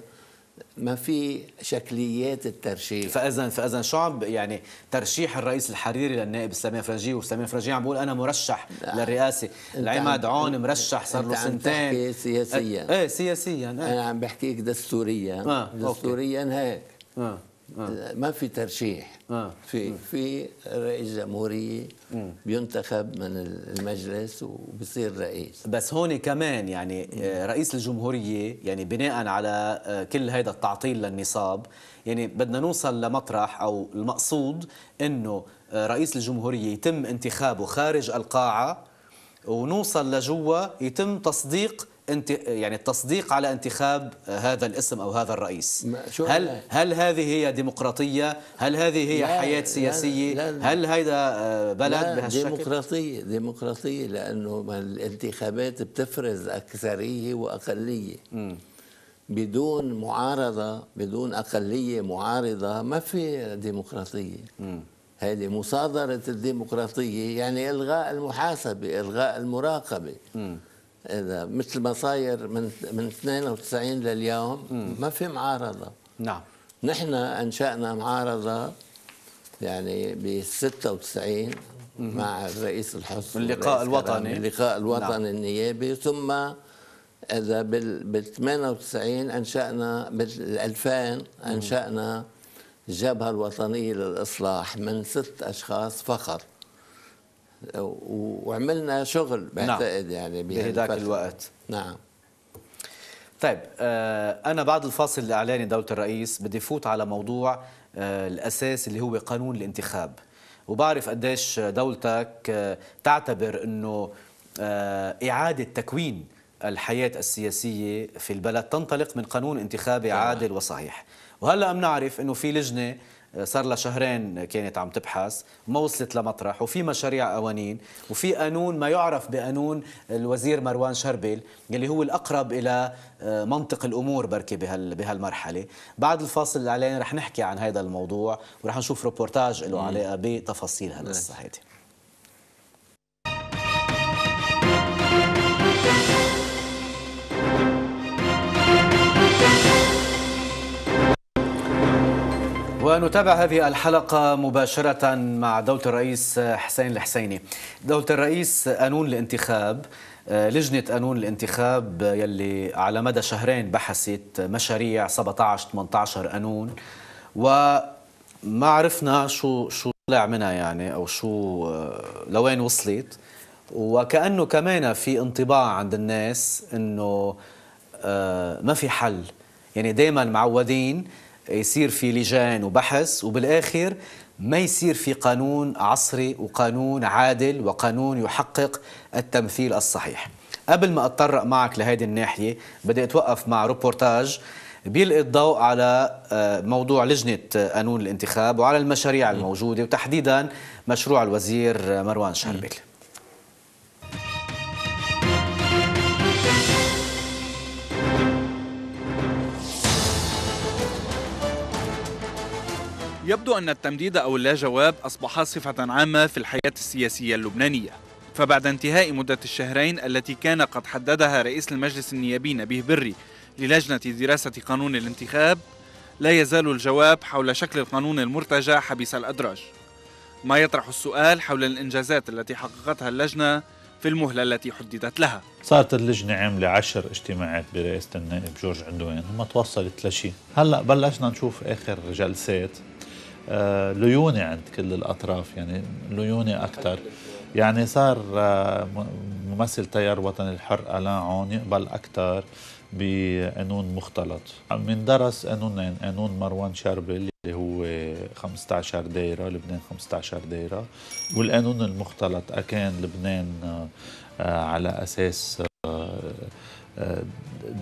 ما في شكليات الترشيح فاذا فإذا شو عم يعني ترشيح الرئيس الحريري للنائب سلامة فرنجي وسلامة فرنجي عم بقول أنا مرشح لا. للرئاسة العماد عم- عون مرشح صار له سنتين سياسياً. إيه سياسيا إيه أنا عم بحكيك دستوريا آه،. دستوريا هيك آه. آه. ما في ترشيح آه. في في رئيس جمهوريه بينتخب من المجلس وبصير رئيس بس هون كمان يعني آه، رئيس الجمهورية يعني بناء على آه، كل هذا التعطيل للنصاب يعني بدنا نوصل لمطرح أو المقصود آه، رئيس الجمهورية يتم انتخابه خارج القاعة ونوصل لجوا يتم تصديق انت يعني التصديق على انتخاب هذا الاسم أو هذا الرئيس. هل؟ هل هذه هي ديمقراطية؟ هل هذه هي لا، حياة سياسية؟ لا، لا. هل هيدا آه، بلد لا بهالشكل؟ ديمقراطية ديمقراطية لأنه الانتخابات بتفرز أكثرية وأقلية. بدون معارضة بدون أقلية معارضة ما في ديمقراطية. هذه مصادرة الديمقراطية يعني إلغاء المحاسبة إلغاء المراقبة. إذا مثل ما صاير من من 92 لليوم ما في معارضة. نعم. نحن أنشأنا معارضة يعني ب 96 مع الرئيس الحسن اللقاء الوطني. اللقاء الوطني نعم. النيابي. ثم إذا بال بال 98 أنشأنا بال 2000 أنشأنا الجبهه الوطنية للإصلاح من ست أشخاص فقط. وعملنا شغل بعتقد يعني بهداك. الوقت. نعم. طيب آه، أنا بعد الفاصل الإعلاني دولة الرئيس بدي فوت على موضوع آه، الأساس اللي هو قانون الانتخاب. وبعرف قديش دولتك آه، تعتبر أنه إعادة تكوين الحياة السياسية في البلد تنطلق من قانون انتخابي عادل وصحيح. وهلأ بنعرف أنه في لجنة صار لها شهرين كانت عم تبحث ما وصلت لمطرح وفي مشاريع قوانين وفي قانون ما يعرف بقانون الوزير مروان شربل اللي هو الأقرب إلى آه، منطق الأمور بركي بهال بهالمرحلة. بعد الفاصل الإعلاني رح نحكي عن هذا الموضوع ورح نشوف روبورتاج له علاقة بتفاصيل هالقصة هذه ونتابع هذه الحلقة مباشرة مع دولة الرئيس حسين الحسيني. دولة الرئيس قانون الانتخاب لجنة قانون الانتخاب يلي على مدى شهرين بحثت مشاريع 17 18 قانون وما عرفنا شو شو طلع منها يعني أو شو لوين وصلت. وكأنه كمان في انطباع عند الناس إنه آه، ما في حل. يعني دائما معودين يصير في لجان وبحث وبالآخر ما يصير في قانون عصري وقانون عادل وقانون يحقق التمثيل الصحيح. قبل ما أتطرق معك لهذه الناحية بدي أتوقف مع روبورتاج بيلقي الضوء على آه، موضوع لجنة آه، قانون الانتخاب وعلى المشاريع الموجودة وتحديدا مشروع الوزير آه، مروان شربل. يبدو أن التمديد أو اللا جواب أصبح صفة عامة في الحياة السياسية اللبنانية. فبعد انتهاء مدة الشهرين التي كان قد حددها رئيس المجلس النيابي نبيه بري للجنة دراسة قانون الانتخاب لا يزال الجواب حول شكل القانون المرتجى حبيس الأدراج. ما يطرح السؤال حول الإنجازات التي حققتها اللجنة في المهلة التي حددت لها. صارت اللجنة عاملة عشر اجتماعات برئاسة النائب جورج عدوان وما توصلت لشيء. هلأ بلشنا نشوف آخر جلسات. آه ليونة عند كل الأطراف يعني ليونة أكثر يعني صار آه ممثل تيار وطني الحر ألآن عون يقبل أكثر بقانون مختلط. من درس قانونين قانون مروان شربل اللي هو 15 دايرة لبنان 15 دايرة والقانون المختلط أكان لبنان آه، على أساس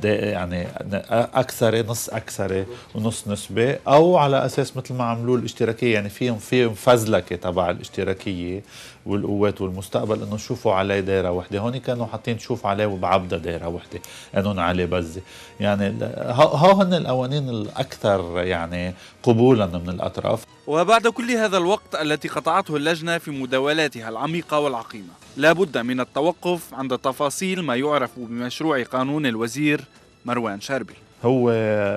يعني أكثر نص أكثر ونص نسبة أو على أساس مثل ما عملوا الاشتراكية يعني فيهم فيهم فزلكة تبع الاشتراكية والقوات والمستقبل إنه شوفوا عليه دائره وحدة. هون كانوا حاطين شوف عليه وبعبده دائره وحدة قانون علي بزة. يعني ها هن القوانين الأكثر يعني قبولا من الأطراف. وبعد كل هذا الوقت التي قطعته اللجنة في مداولاتها العميقة والعقيمة لا بد من التوقف عند تفاصيل ما يعرف بمشروع قانون الوزير مروان شربل. هو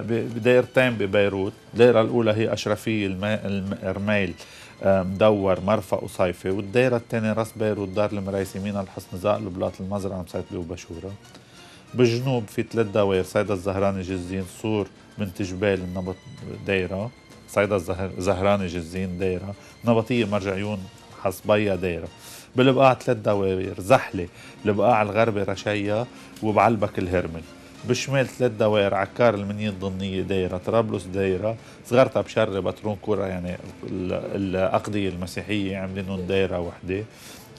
بدائرتين ببيروت الدائرة الأولى هي أشرفية الرميل مدور مرفأ وصيفة والدائرة الثانية راس بيروت دار المريسي مينا الحصن زاق البلاط المزرعة مسيطلة وبشورة بالجنوب في ثلاث دوائر صيدا الزهراني جزين صور بنت جبال النبط دايرة صيدا الزهراني جزين دايرة نبطية مرجعيون حصبية دايرة بالبقاع ثلاث دوائر زحلة البقاع الغربي رشية وبعلبك الهرمل. بالشمال ثلاث دوائر عكار المنية الضنية دايرة طرابلس دايرة صغرتها بشر بطرون كورة يعني الأقضية المسيحية عاملين دايرة وحدة.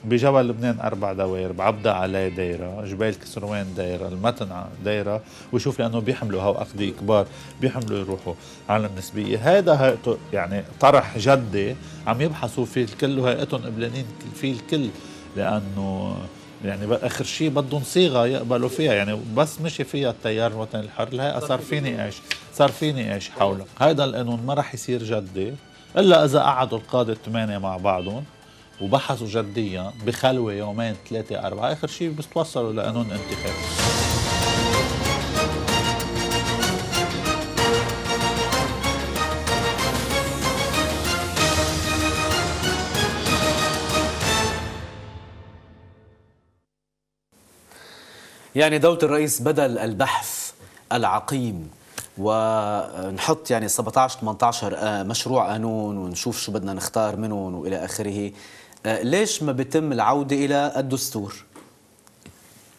بجبل لبنان أربع دوائر بعبدا عليه دايرة جبال كسروان دايرة المتن دايرة وشوف لأنه بيحملوا هو اقضيه كبار بيحملوا يروحوا على النسبيه هذا يعني طرح جدي عم يبحثوا في الكل وهيئتهم قبلانين في الكل لأنه يعني آخر شيء بدهم صيغة يقبلوا فيها. يعني بس مشي فيها التيار الوطني الحر الهيئه صار فيني إيش صار فيني إيش حوله هذا القانون ما راح يصير جدي إلا إذا قعدوا القادة الثمانية مع بعضهم. وبحثوا جديا بخلوة يومين ثلاثة أربعة. آخر شيء بس توصلوا لقانون انتخابي يعني دولة الرئيس بدل البحث العقيم ونحط يعني 17 18 آه، مشروع قانون ونشوف شو بدنا نختار منهم وإلى آخره. ليش ما بيتم العودة إلى الدستور؟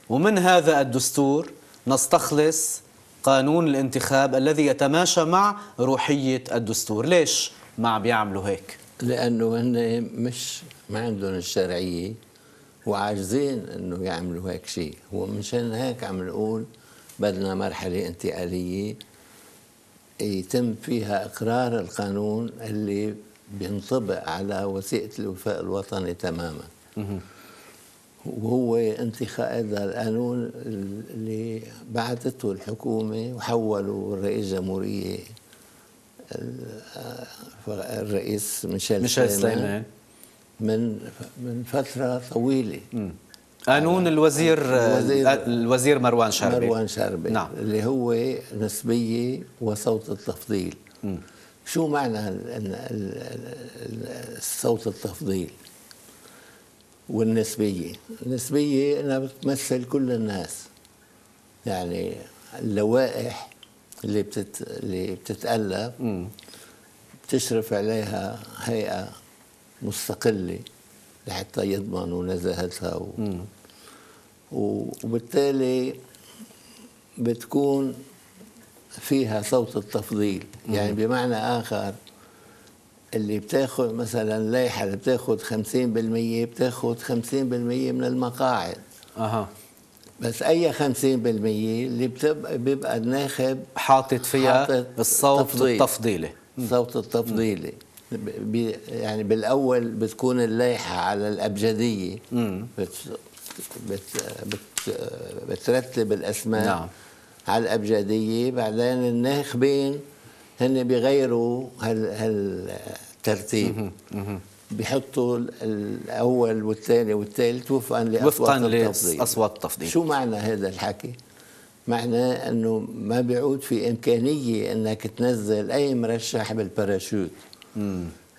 ومن هذا الدستور نستخلص قانون الانتخاب الذي يتماشى مع روحية الدستور. ليش ما عم بيعملوا هيك؟ لأنه هن مش ما عندهم الشرعية وعاجزين إنه يعملوا هيك شيء. ومشان هيك عم نقول بدنا مرحلة انتقالية يتم فيها إقرار القانون اللي بينطبق على وثيقة الوفاء الوطني تماما. وهو انتخاب هذا القانون اللي بعثته الحكومة وحولوا الرئيس الجمهورية الرئيس ميشيل, ميشيل سليمان من من فترة طويلة. قانون الوزير الوزير, الوزير مروان شربي. مروان شربي نعم. اللي هو نسبية وصوت التفضيل. م. شو معنى الصوت التفضيل والنسبية؟ النسبية أنها بتمثل كل الناس. يعني اللوائح اللي بتت... اللي بتتألف بتشرف عليها هيئة مستقلة لحتى يضمنوا نزاهتها و... وبالتالي بتكون فيها صوت التفضيل. يعني بمعنى آخر اللي بتاخذ مثلا لائحة اللي بتاخذ 50% بتاخذ 50% من المقاعد. أها. بس أي 50% اللي بتبقى بيبقى الناخب حاطط فيها حاطط الصوت تفضيل. التفضيلي الصوت التفضيلي بي يعني بالأول بتكون اللائحة على الأبجدية. بت بت بت بترتب الأسماء. نعم. على الأبجدية بعدين الناخبين هن بيغيروا هال هالترتيب. بيحطوا ال- الأول والثاني والثالث وفقا لأصوات وفقا التفضيل. لأصوات التفضيل. شو معنى هذا الحكي؟ معناه إنه ما بيعود في إمكانية إنك تنزل أي مرشح بالباراشوت.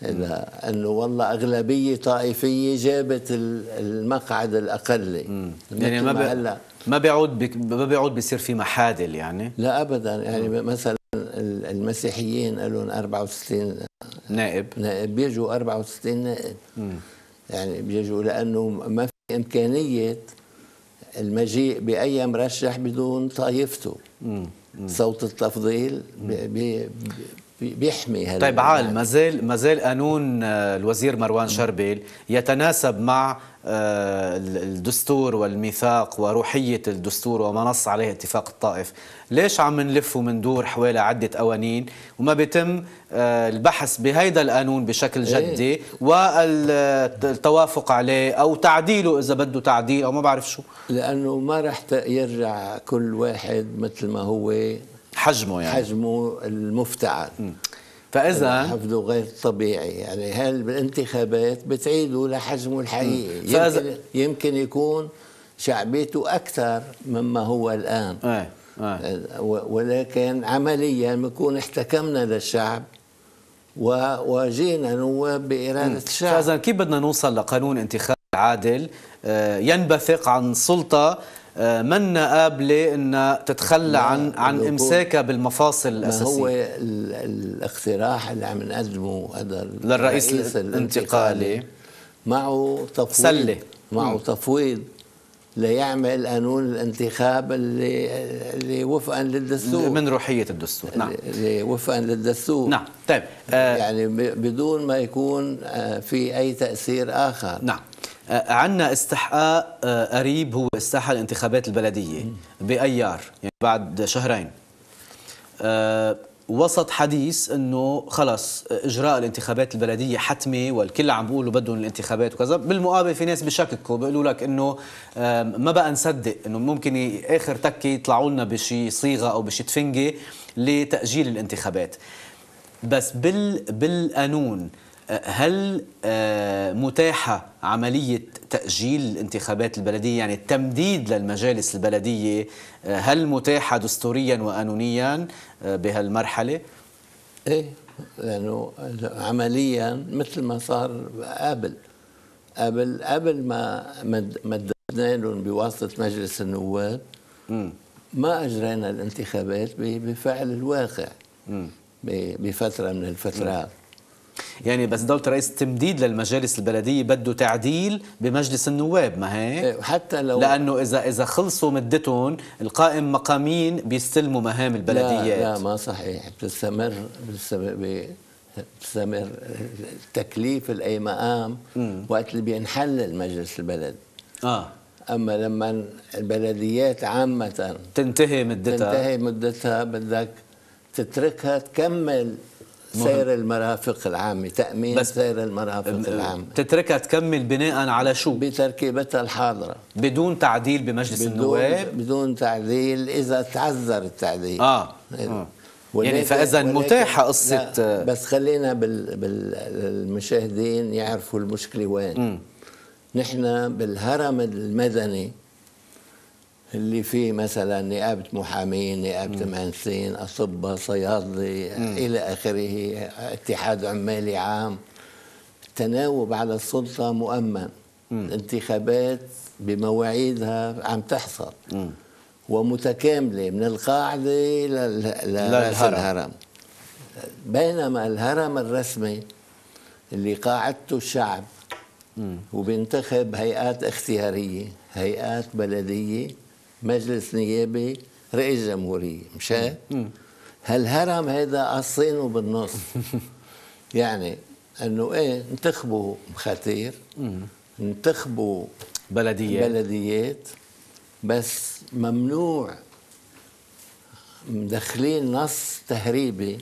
هذا إنه والله أغلبية طائفية جابت ال- المقعد الأقل. يعني ما. هلأ ما بيعود بك... ما بيعود بيصير في محادل يعني؟ لا ابدا يعني مثلا ال- المسيحيين لهم 64 نائب. نائب بيجوا 64 نائب. يعني بيجوا لأنه ما في إمكانية المجيء بأي مرشح بدون طائفته. صوت التفضيل بي بي بيحمي هذا طيب عال ما زال ما زال قانون آه، الوزير مروان شربل يتناسب مع آه، الدستور والميثاق وروحية الدستور وما نص عليه اتفاق الطائف. ليش عم نلف ومندور حوالي عدة قوانين وما بيتم آه، البحث بهيدا القانون بشكل جدي والتوافق عليه أو تعديله إذا بده تعديل أو ما بعرف شو؟ لأنه ما رح يرجع كل واحد مثل ما هو. حجمه يعني. حجمه المفتعل. فإذا حفظه غير طبيعي يعني هل بالانتخابات بتعيدوا لحجمه الحقيقي. يمكن, يمكن يكون شعبيته أكثر مما هو الآن. إيه إيه ولكن عمليا بنكون احتكمنا للشعب و- وجينا نواب بإرادة الشعب. فإذا كيف بدنا نوصل لقانون انتخاب عادل؟ آه، ينبثق عن سلطة آه، منا قابله انها تتخلى عن عن امساكها بالمفاصل هو الأساسية. ال- الاقتراح اللي عم نقدمه هذا للرئيس الانتقالي. معه تفويض. سلة. معه تفويض ليعمل قانون الانتخاب اللي اللي وفقا للدستور. من روحية الدستور. نعم. اللي وفقا للدستور. نعم. طيب آه، يعني بدون ما يكون آه، في أي تأثير آخر. نعم. آه، عندنا استحقاق آه، قريب هو استحقاق الانتخابات البلدية بايار يعني بعد شهرين. آه، وسط حديث إنه خلص إجراء الانتخابات البلدية حتمي والكل عم بيقولوا بدهم الانتخابات وكذا. بالمقابل في ناس بشككوا بيقولوا لك إنه ما بقى نصدق إنه ممكن آخر تكة يطلعوا لنا بشي صيغة أو بشي تفنجة لتأجيل الانتخابات. بس بال بالقانون هل آه، متاحة عملية تأجيل الانتخابات البلدية؟ يعني التمديد للمجالس البلدية آه، هل متاحة دستوريا وقانونيا آه، بهالمرحلة؟ إيه لأنه عمليا مثل ما صار قبل. قبل قبل ما مد- مددنا لهم بواسطة مجلس النواب ما أجرينا الانتخابات بفعل الواقع. ب- بفترة من الفترات. يعني بس دولة الرئيس تمديد للمجالس البلدية بده تعديل بمجلس النواب ما هيك؟ إيه، حتى لو لأنه إذا إذا خلصوا مدتهم القائم مقامين بيستلموا مهام البلديات. لا, لا ما صحيح. بتستمر بتستمر, تكليف الاي مقام وقت اللي بينحل المجلس البلد. آه. أما لما البلديات عامة تنتهي مدتها. تنتهي مدتها بدك تتركها تكمل سير المرافق العامة تأمين بس- سير المرافق العامة تتركها تكمل بناء على شو؟ بتركيبتها الحاضرة. بدون تعديل بمجلس بدون النواب؟ بدون تعديل إذا تعذر التعديل. آه. ولكن- يعني فاذا متاحة قصه بس خلينا بال بالمشاهدين يعرفوا المشكلة وين. نحن بالهرم المدني اللي فيه مثلا نيابة محامين نيابة مهندسين أطباء صيادلة إلى آخره اتحاد عمالي عام. التناوب على السلطة مؤمن. الانتخابات بمواعيدها عم تحصل. ومتكاملة من القاعدة لرأس للهرم. الهرم بينما الهرم الرسمي اللي قاعدته الشعب وبينتخب هيئات اختيارية هيئات بلدية مجلس نيابي رئيس جمهورية مش هيك؟ هالهرم هذا قصينه بالنص. يعني إنه إيه انتخبوا خطير انتخبوا بلديه بلديات بس ممنوع مدخلين نص تهريبي.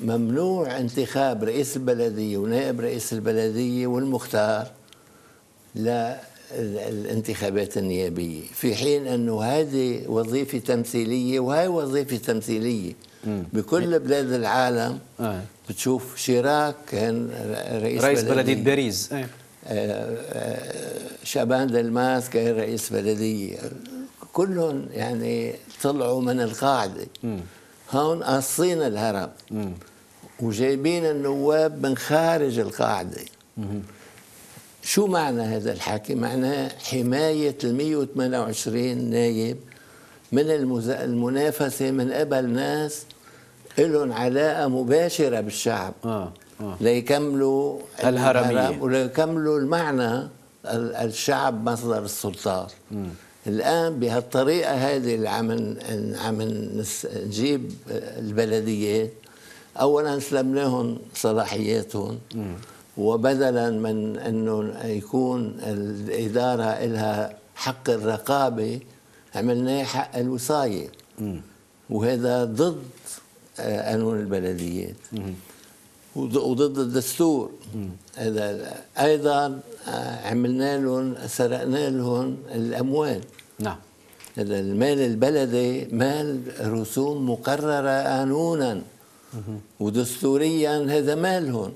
ممنوع انتخاب رئيس البلدية ونائب رئيس البلدية والمختار ال- الانتخابات النيابية في حين أنه هذه وظيفة تمثيلية وهي وظيفة تمثيلية. بكل بلاد العالم آه. بتشوف شيراك كان رئيس, رئيس بلدية باريس إيه. شابان دلماس كان رئيس بلدية. كلهم يعني طلعوا من القاعدة. هون قاصين الهرم وجايبين النواب من خارج القاعدة. شو معنى هذا الحكي؟ معناه حماية ال 128 نايب من. المنافسة من قبل ناس لهم علاقة مباشرة بالشعب آه. آه. ليكملوا الهرمية. الهرم وليكملوا المعنى ال- الشعب مصدر السلطان الآن بهالطريقة هذه اللي عم عم نجيب البلديات أولا سلمناهم صلاحياتهم وبدلا من أنه يكون الإدارة لها حق الرقابة عملناه حق الوصاية. وهذا ضد آه، قانون البلديات. وض- وضد الدستور. هذا أيضا آه، عملنا لهم سرقنا لهم الأموال. نعم. هذا المال البلدي مال رسوم مقررة قانونا. ودستوريا هذا مالهم.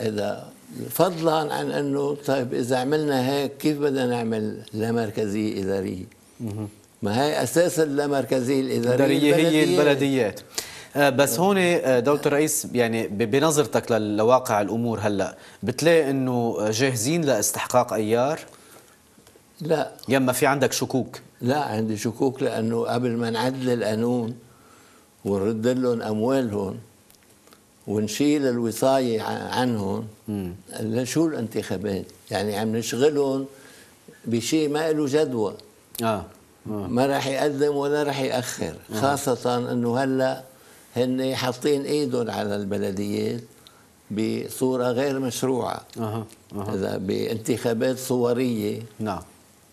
هذا فضلا عن أنه طيب إذا عملنا هيك كيف بدنا نعمل لا مركزيه اداريه؟ ما هي أساس اللامركزيه الاداريه الإدارية هي البلديات. آه، بس هون آه، دكتور رئيس يعني بنظرتك لواقع الأمور هلأ بتلاقي إنه جاهزين لاستحقاق أيار؟ لا. يما في عندك شكوك؟ لا عندي شكوك لأنه قبل ما نعدل القانون ونرد لهم أموالهم ونشيل الوصاية ع- عنهم شو الانتخابات؟ يعني عم نشغلهم بشيء ما له جدوى. آه ما راح يقدم ولا راح يأخر خاصة إنه هلأ هن حاطين إيدهم على البلديات بصورة غير مشروعة. أها أها. إذا بانتخابات صورية نعم.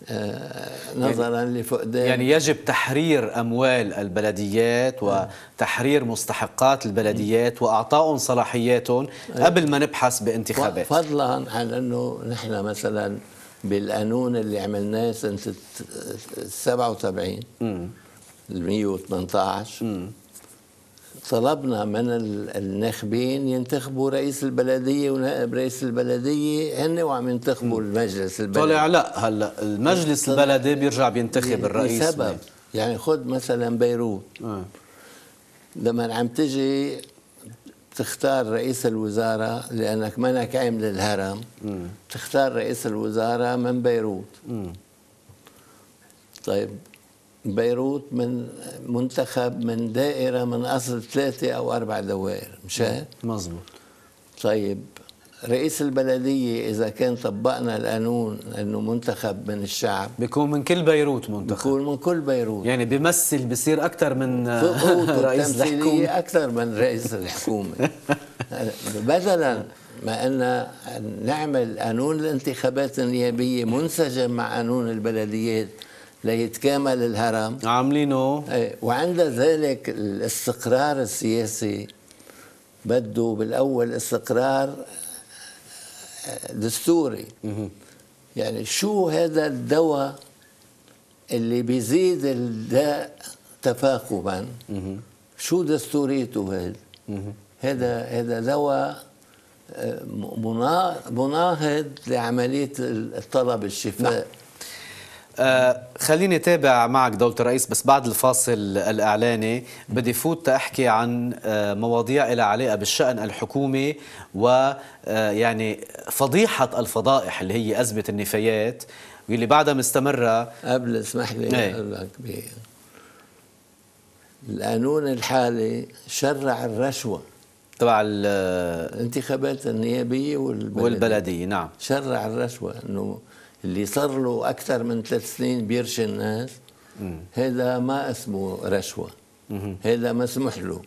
آه، نظرا لفقدان يعني يجب تحرير أموال البلديات وتحرير مستحقات البلديات واعطائهم صلاحياتهم قبل ما نبحث بانتخابات. فضلا عن أنه نحن مثلا بالقانون اللي عملناه سنة ال 77 ال 118 طلبنا من ال- الناخبين ينتخبوا رئيس البلدية ونائب رئيس البلدية هن وعم ينتخبوا المجلس البلدي. طلع لا هلا المجلس البلدي بيرجع بينتخب الرئيس. لسبب. يعني خذ مثلا بيروت. آه. لما عم تجي تختار رئيس الوزارة لأنك منك عامل الهرم تختار رئيس الوزارة من بيروت. طيب بيروت من منتخب من دائرة من أصل ثلاثة أو أربع دوائر مش هيك؟ مزبوط طيب رئيس البلدية إذا كان طبقنا القانون أنه منتخب من الشعب بيكون من كل بيروت منتخب. بيكون من كل بيروت. يعني بيمثل بصير أكثر من رئيس الحكومة. التمثيلية أكثر من رئيس الحكومة. بدلا ما أن نعمل قانون الانتخابات النيابية منسجم مع قانون البلديات ليتكامل الهرم. عاملينه. إيه، وعند ذلك الاستقرار السياسي بده بالأول استقرار دستوري. يعني شو هذا الدواء اللي بيزيد الداء تفاقما؟ شو دستوريته هذا؟ هذا هذا دواء آه، منا- مناهض لعملية الطلب الشفاء. آه خليني تابع معك دولة الرئيس بس بعد الفاصل الإعلاني بدي فوت تحكي عن آه مواضيع لها علاقة بالشأن الحكومي ويعني فضيحة الفضائح اللي هي أزمة النفايات واللي بعدها مستمرة. قبل اسمح لي إيه. أقول لك ب- القانون الحالي شرع الرشوة. تبع ال- الانتخابات النيابية والبلدية. والبلدية نعم. شرع الرشوة إنه اللي صار له أكثر من ثلاث سنين بيرشي الناس هذا ما اسمه رشوة. هذا مسموح له.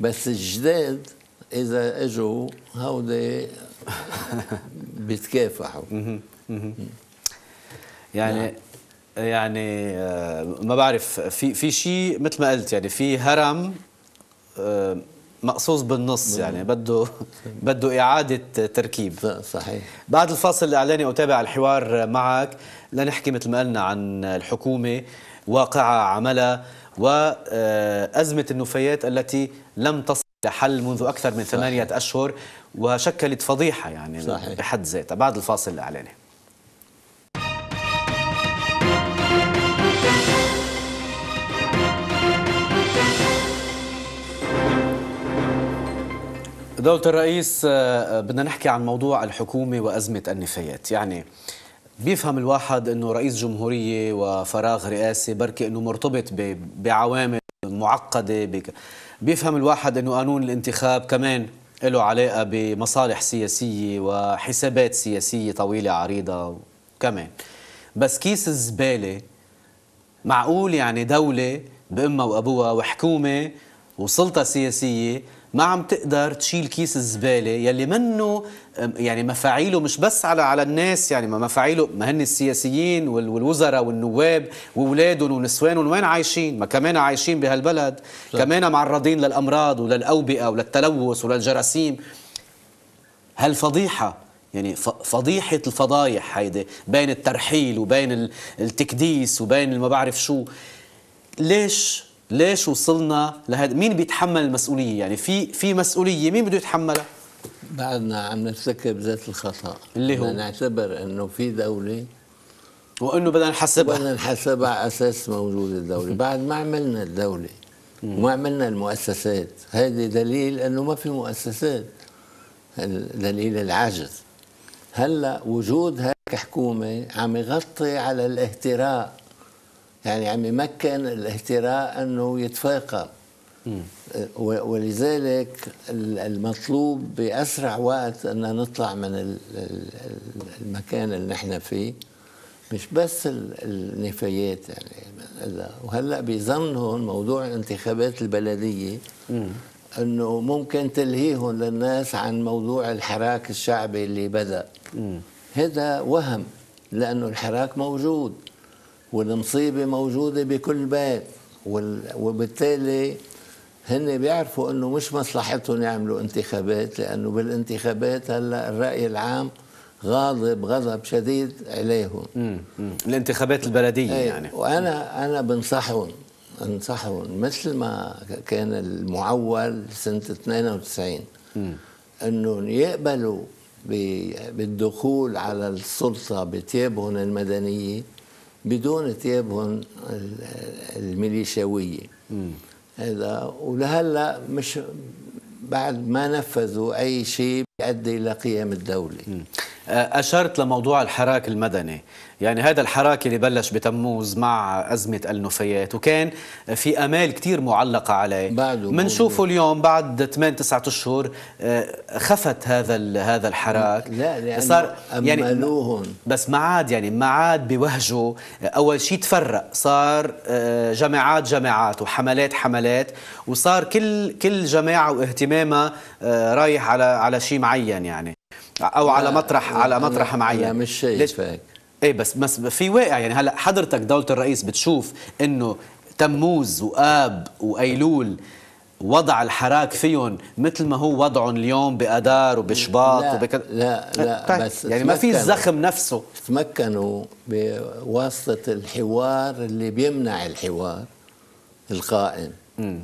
بس الجداد إذا إجوا هودي بيتكافحوا. يعني يعني آه، ما بعرف في في شيء مثل ما قلت يعني في هرم آه، مقصوص بالنص يعني بده بده إعادة تركيب. صحيح. بعد الفاصل الإعلاني أتابع الحوار معك لنحكي مثل ما قلنا عن الحكومة واقعها عملها وازمه النفايات التي لم تصل لحل منذ أكثر من ثمانية أشهر وشكلت فضيحة يعني صحيح. بحد ذاتها. بعد الفاصل الإعلاني. دولة الرئيس آه، بدنا نحكي عن موضوع الحكومة وأزمة النفايات. يعني بيفهم الواحد أنه رئيس جمهورية وفراغ رئاسي بركي أنه مرتبط بعوامل معقدة بك بيفهم الواحد أنه قانون الانتخاب كمان له علاقة بمصالح سياسية وحسابات سياسية طويلة عريضة كمان. بس كيس الزبالة معقول يعني دولة بأمها وأبوها وحكومة وسلطة سياسية ما عم تقدر تشيل كيس الزبالة يلي منه يعني مفاعيله مش بس على على الناس يعني ما مفاعيله ما هن السياسيين وال- والوزراء والنواب وأولادهم ونسوانهم وين عايشين؟ ما كمان عايشين بهالبلد. كمان معرضين للأمراض وللأوبئة وللتلوث وللجراثيم. هالفضيحة يعني فضيحة الفضايح هيدي بين الترحيل وبين ال- التكديس وبين ما بعرف شو. ليش ليش وصلنا لهذا؟ مين بيتحمل المسؤولية؟ يعني في في مسؤولية مين بده يتحملها؟ بعدنا عم نرتكب ذات الخطأ. اللي هو؟ نعتبر إنه في دولة وإنه بدنا نحسبها بدنا نحسبها على أساس موجود الدولة. بعد ما عملنا الدولة وما عملنا المؤسسات هذا دليل إنه ما في مؤسسات. دليل العجز هلأ وجود هيك حكومة عم يغطي على الاهتراء. يعني عم يمكن الاهتراء أنه يتفاقم. ولذلك ال- المطلوب بأسرع وقت أن نطلع من ال- ال- المكان اللي نحن فيه مش بس ال- النفايات يعني وهلأ بيظنهم موضوع الانتخابات البلدية أنه ممكن تلهيهم للناس عن موضوع الحراك الشعبي اللي بدأ. هذا وهم لأنه الحراك موجود. والمصيبة موجودة بكل بيت وال- وبالتالي هن بيعرفوا إنه مش مصلحتهم يعملوا انتخابات لأنه بالانتخابات هلأ الرأي العام غاضب غضب شديد عليهم مم. مم. الانتخابات البلدية أي، يعني وأنا أنا بنصحهم انصحهم مثل ما كان المعول سنة 92 انه يقبلوا ب- بالدخول على السلطة بثيابهم المدنية بدون ثيابهم ال- الميليشياوية. هذا ولهلا مش بعد ما نفذوا أي شيء بيؤدي إلى قيام الدولة. أشرت لموضوع الحراك المدني. يعني هذا الحراك اللي بلش بتموز مع أزمة النفايات وكان في أمال كتير معلقة عليه. بعده منشوفه اليوم بعد 8 9 أشهر آه، خفت هذا هذا الحراك. لا لأنه املوهم بس ما عاد يعني ما عاد بوهجوا أول شيء تفرق صار آه، جماعات جماعات وحملات حملات وصار كل كل جماعة واهتمامها آه، رايح على على شيء معين يعني. أو على مطرح لا، على مطرح معين. أنا مش شايف هيك. إيه بس بس في واقع يعني هلأ حضرتك دولة الرئيس بتشوف إنه تموز وآب وأيلول وضع الحراك فيهم مثل ما هو وضعهم اليوم بأدار وبشباط لا، وبكذا لا، لا، طيب، بس يعني ما في. الزخم نفسه. تمكنوا بواسطة الحوار اللي بيمنع الحوار القائم.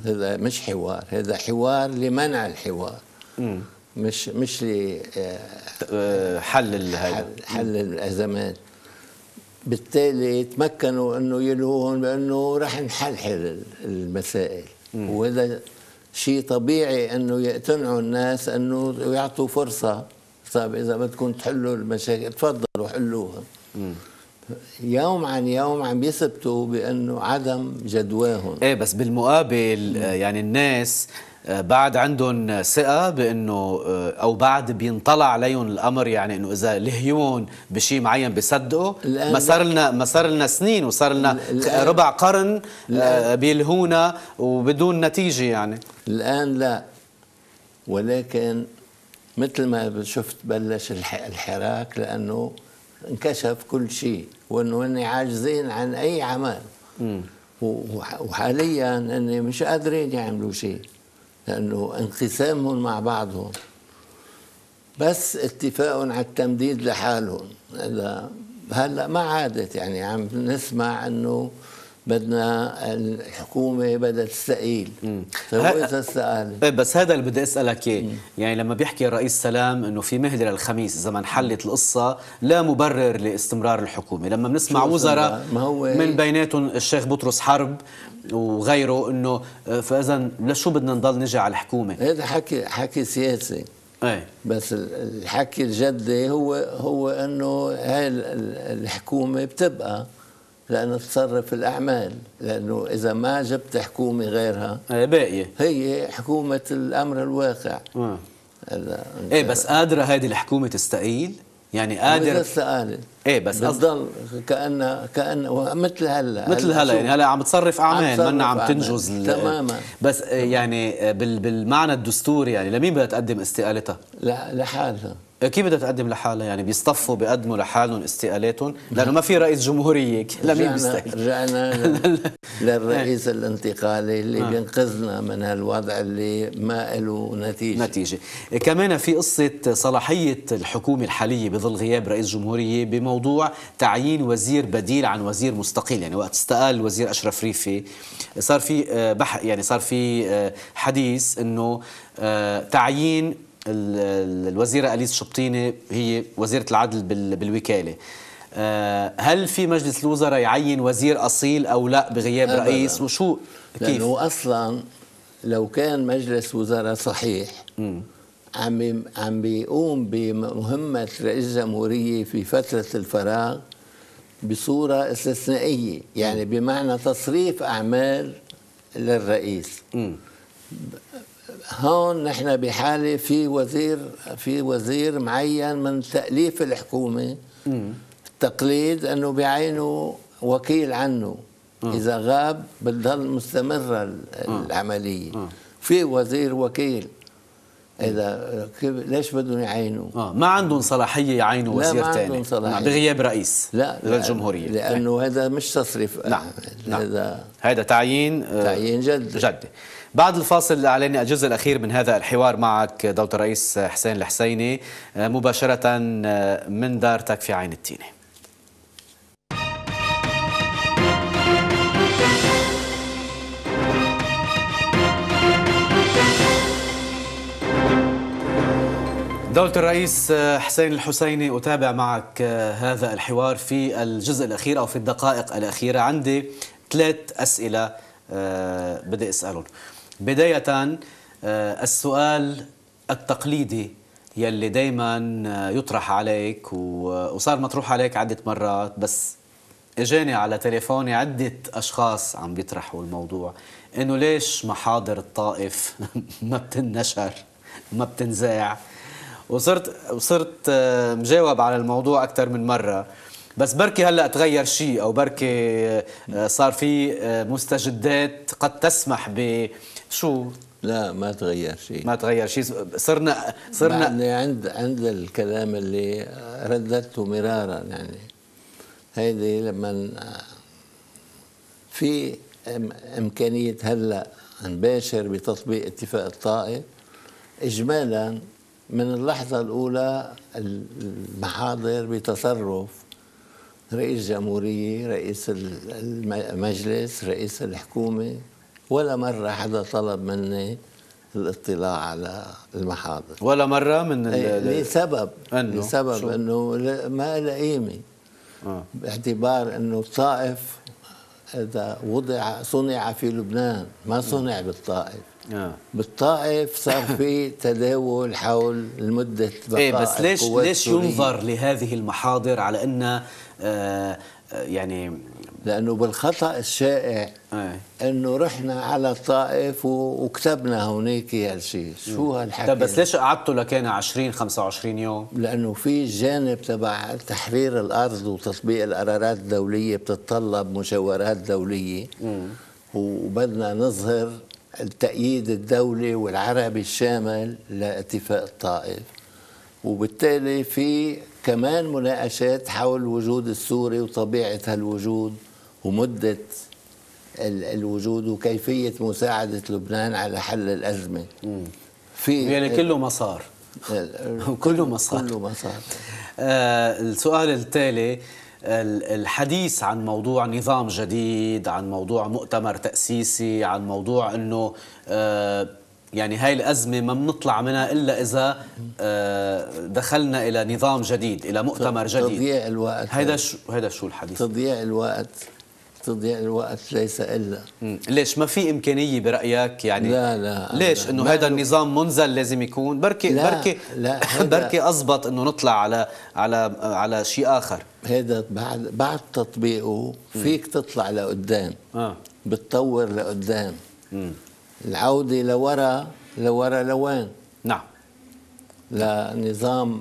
هذا مش حوار هذا حوار لمنع الحوار. مش مش ل آه، حل حل, الأزمات. بالتالي تمكنوا إنه يلهوهم بانه رح نحلحل المسائل. وهذا شيء طبيعي إنه يقتنعوا الناس إنه يعطوا فرصة. طيب إذا بدكم تحلوا المشاكل تفضلوا حلوها يوم عن يوم عم يثبتوا بأنه عدم جدواهم. إيه بس بالمقابل آه، يعني الناس بعد عندهم ثقة بأنه آه، أو بعد بينطلع عليهم الأمر يعني إنه إذا لهيون بشيء معين بيصدقوا. ما صار لنا ما صار لنا سنين وصار لنا ربع قرن آه، بيلهونا وبدون نتيجة يعني. الآن لا. ولكن مثل ما شفت بلش الح- الحراك لأنه انكشف كل شيء وأنه هن عاجزين عن أي عمل. وحاليا هن مش قادرين يعملوا شيء. لأنه انقسامهم مع بعضهم. بس اتفاق على التمديد لحالهم. هذا هلا ما عادت يعني عم نسمع إنه بدنا الحكومة بدها تستقيل. طيب ه- وإذا استقالت؟ إيه بس هذا اللي بدي أسألك إياه. يعني لما بيحكي الرئيس سلام إنه في مهله للخميس إذا ما انحلت القصة لا مبرر لإستمرار الحكومة. لما بنسمع وزراء استمرار؟ ما هو- من بيناتهم الشيخ بطرس حرب وغيره إنه آه، فإذا لشو بدنا نضل نجي على الحكومة؟ هذا حكي حكي سياسي. إيه. بس ال- الحكي الجدي هو هو إنه هاي ال- ال- الحكومة بتبقى لأنه تصرف الأعمال. لأنه إذا ما جبت حكومة غيرها إيه باقية. هي حكومة الأمر الواقع. هذا إيه بس قادرة هذه الحكومة تستقيل؟ يعني قادر قادر استقالت إيه بس بتضل كأن كأن مثل هلا مثل هلا يعني هلا عم تصرف أعمال منا عم. تنجز تماما. بس يعني بال- بالمعنى الدستوري يعني لمين بدها تقدم استقالتها؟ لحالها كيف بدها تقدم لحالها؟ يعني بيصطفوا بيقدموا لحالهم استقالاتهم؟ لأنه ما في رئيس جمهورية لمين رجعنا بيستقيل رجعنا للرئيس الانتقالي اللي بينقذنا من هالوضع اللي ما له نتيجة. نتيجة. كمان في قصة صلاحية الحكومة الحالية بظل غياب رئيس جمهورية بموضوع تعيين وزير بديل عن وزير مستقل. يعني وقت استقال الوزير أشرف ريفي صار في آه، بح يعني صار في آه، حديث أنه آه، تعيين الوزيرة أليس شبطينة هي وزيرة العدل بال- بالوكالة. آه، هل في مجلس الوزراء يعين وزير أصيل أو لا بغياب أبداً. رئيس؟ وشو كيف؟ لأنه أصلا لو كان مجلس وزراء صحيح عم عم بيقوم بمهمة رئيس جمهورية في فترة الفراغ بصورة استثنائية يعني بمعنى تصريف أعمال للرئيس. هون نحن بحالة في وزير في وزير معين من تأليف الحكومة. التقليد إنه بيعينوا وكيل عنه. إذا غاب بتضل مستمرة ال- العملية. في وزير وكيل. إذا كيف ليش بدهم يعينوا؟ آه ما عندهم صلاحية يعينوا لا، وزير ما ثاني عندهم صلاحية. نعم، بغياب رئيس لا للجمهورية. لأنه هذا مش تصريف. نعم، أعمال. نعم. هذا هذا تعيين آه، تعيين جدي. جدي بعد الفاصل الاعلاني الجزء الأخير من هذا الحوار معك دوله الرئيس حسين الحسيني آه، مباشرة آه، من دارتك في عين التينة. دولة الرئيس حسين الحسيني أتابع معك هذا الحوار في الجزء الأخير أو في الدقائق الأخيرة. عندي ثلاث أسئلة آه، بدي أسألهم. بداية آه، السؤال التقليدي يلي دايما آه، يطرح عليك و- وصار مطروح عليك عدة مرات بس إجاني على تليفوني عدة أشخاص عم بيطرحوا الموضوع. إنه ليش محاضر الطائف ما بتنشر ما بتنزاع؟ وصرت وصرت آه، مجاوب على الموضوع أكثر من مرة. بس بركي هلأ تغير شيء أو بركي آه، صار في آه، مستجدات قد تسمح ب شو؟ لا ما تغير شيء. ما تغير شيء. صرنا صرنا عند عند الكلام اللي رددته مرارا يعني. هيدي لما في إمكانية هلأ نباشر بتطبيق اتفاق الطائف اجمالا من اللحظة الأولى المحاضر بتصرف رئيس جمهورية رئيس ال- الم- المجلس رئيس الحكومة. ولا مرة حدا طلب مني الاطلاع على المحاضر ولا مرة من إيه، لسبب إنه؟ لسبب لا- ما لها قيمه آه. باعتبار إنه الطائف إذا وضع صنع في لبنان ما صنع بالطائف آه. بالطائف صار في تداول حول المده بقاء إيه بس ليش ليش. ينظر لهذه المحاضر على انها آه آه، يعني لأنه بالخطأ الشائع آه. إنه رحنا على الطائف وكتبنا هونيك هالشيء شو هالحكي؟ طيب بس ليش قعدتوا لكان 20 25 يوم؟ لأنه في جانب تبع تحرير الأرض وتطبيق القرارات الدولية بتتطلب مشاورات دولية. وبدنا نظهر التأييد الدولي والعربي الشامل لاتفاق الطائف. وبالتالي في كمان مناقشات حول الوجود السوري وطبيعة هالوجود. ومدة ال- الوجود وكيفية مساعدة لبنان على حل الأزمة. في يعني كله مسار. كله مسار. كله مسار. آه السؤال التالي ال- الحديث عن موضوع نظام جديد عن موضوع مؤتمر تأسيسي عن موضوع أنه آه يعني هاي الأزمة ما بنطلع منها إلا إذا آه دخلنا إلى نظام جديد إلى مؤتمر جديد. تضييع الوقت. هيدا شو هيدا شو الحديث؟ تضييع الوقت. تضييع الوقت ليس إلا. مم. ليش؟ ما في إمكانية برأيك يعني؟ لا، لا، ليش. إنه هذا النظام منزل لازم يكون. بركي لا، بركي لا، بركي أزبط إنه نطلع على على على شيء آخر. هذا بعد بعد تطبيقه فيك تطلع لقدام. آه. بتطور لقدام. العودة لورا لورا لوين؟ نعم. لنظام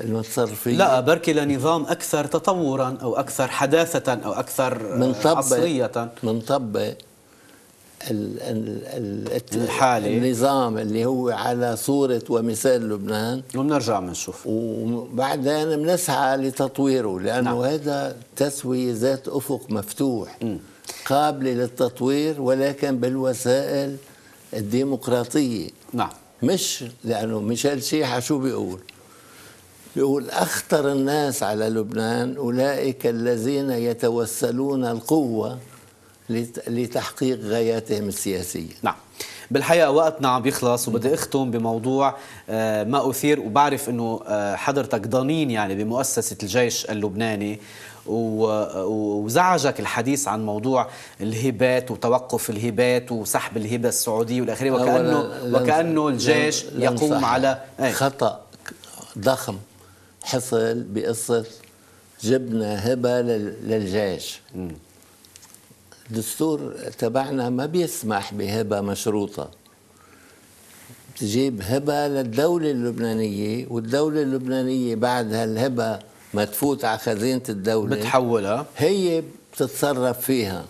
المتصرفية لا بركي لنظام أكثر تطورا أو أكثر حداثة أو أكثر منطبق عصريه منطبق ال ال ال الحالة. النظام اللي هو على صورة ومثال لبنان. وبنرجع بنشوف وبعدين بنسعى لتطويره لأنه نعم. هذا تسوية ذات أفق مفتوح. قابلة للتطوير ولكن بالوسائل الديمقراطية. نعم. مش لأنه ميشيل شيحة شو بيقول؟ بيقول أخطر الناس على لبنان أولئك الذين يتوسلون القوة لت- لتحقيق غاياتهم السياسية. نعم. بالحقيقة وقتنا عم بيخلص وبدي أختم بموضوع آه، ما أثير وبعرف أنه آه، حضرتك ضنين يعني بمؤسسة الجيش اللبناني. وزعجك الحديث عن موضوع الهبات وتوقف الهبات وسحب الهبة السعودية والآخرة وكأنه أولاً لن- وكأنه الجيش يقوم. على أي. خطأ ضخم حصل بقصة جبنا هبة لل- للجيش الدستور تبعنا ما بيسمح بهبة مشروطة تجيب هبة للدولة اللبنانية والدولة اللبنانية بعد هالهبة ما تفوت على خزينة الدولة. بتحولها. هي بتتصرف فيها.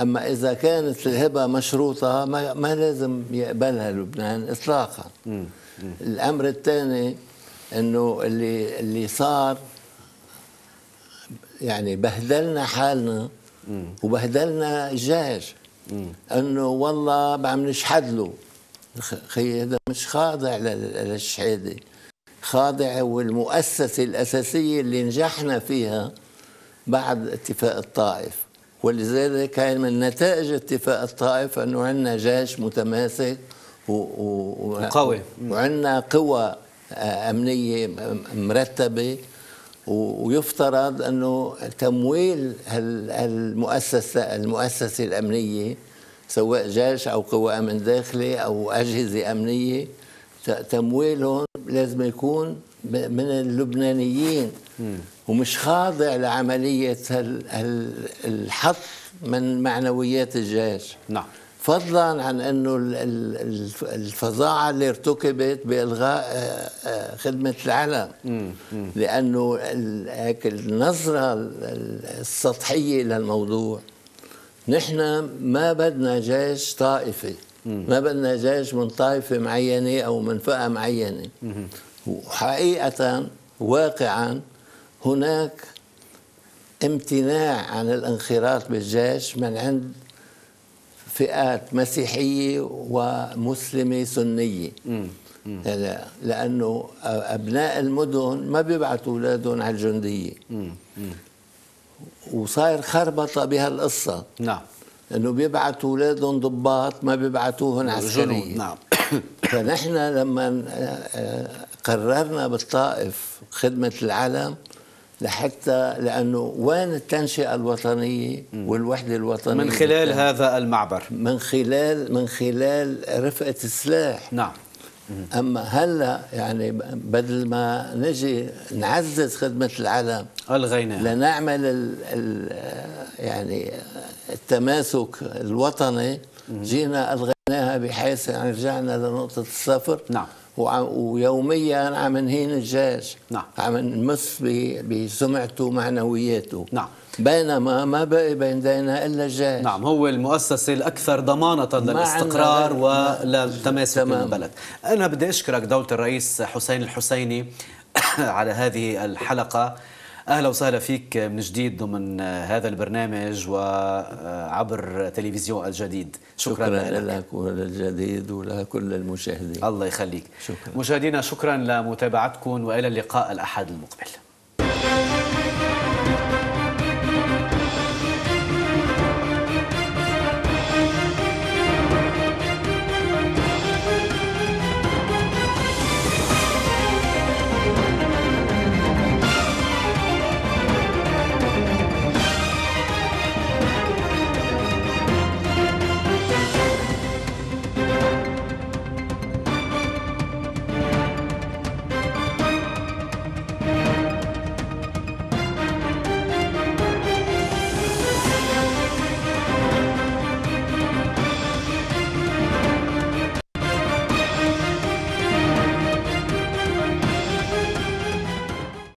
أما إذا كانت الهبة مشروطة ما, ما لازم يقبلها لبنان اطلاقا. الأمر الثاني إنه اللي اللي صار يعني بهدلنا حالنا وبهدلنا الجيش. إنه والله عم نشحد له. خي هذا مش خاضع لل- للشحاده خاضع والمؤسسه الأساسية اللي نجحنا فيها بعد اتفاق الطائف ولذلك كان من نتائج اتفاق الطائف أنه عندنا جيش متماسك وقوي. وعندنا قوى آه، أمنية م- مرتبة و- ويفترض أنه تمويل المؤسسه المؤسسة الأمنية سواء جيش أو قوى أمن داخلي أو أجهزة أمنية ت- تمويلهم لازم يكون من اللبنانيين. ومش خاضع هال- الحط من معنويات الجيش. نعم. فضلا عن إنه ال- ال- الف- الفظاعة اللي ارتكبت بإلغاء آه، آه، خدمة العلم. لأنه هيك النظرة ال- ال- السطحية للموضوع نحن ما بدنا جيش طائفي. ما بدنا جيش من طائفة معينة أو من فئة معينة. وحقيقة واقعا هناك امتناع عن الانخراط بالجيش من عند فئات مسيحية ومسلمة سنية. يعني لأنه أبناء المدن ما بيبعتوا أولادهم على الجندية. وصاير خربطة بهالقصة. نعم. إنه بيبعتوا أولادهم ضباط ما بيبعتوهم عسكريه جنود نعم. فنحن لما قررنا بالطائف خدمة العلم لحتى لأنه وين التنشئة الوطنية والوحدة الوطنية؟ من خلال هذا المعبر. من خلال من خلال رفقة السلاح. نعم. أما هلا يعني بدل ما نجي نعزز خدمة العلم ألغيناها لنعمل ال ال يعني التماسك الوطني جينا ألغيناها بحيث يعني رجعنا لنقطة الصفر نعم. ويوميا عم نهين الجيش نعم. عم نمس بسمعته ومعنوياته نعم. بينما ما بقي بين ايدينا إلا الجيش نعم هو المؤسسة الأكثر ضمانة للاستقرار وللتماسك. البلد. أنا بدي أشكرك دولة الرئيس حسين الحسيني على هذه الحلقة. أهلا وسهلا فيك من جديد ضمن هذا البرنامج وعبر تلفزيون الجديد. شكرا, شكرا لك وللجديد ولكل المشاهدين. الله يخليك. شكرا. مشاهدينا شكرا لمتابعتكم وإلى اللقاء الأحد المقبل.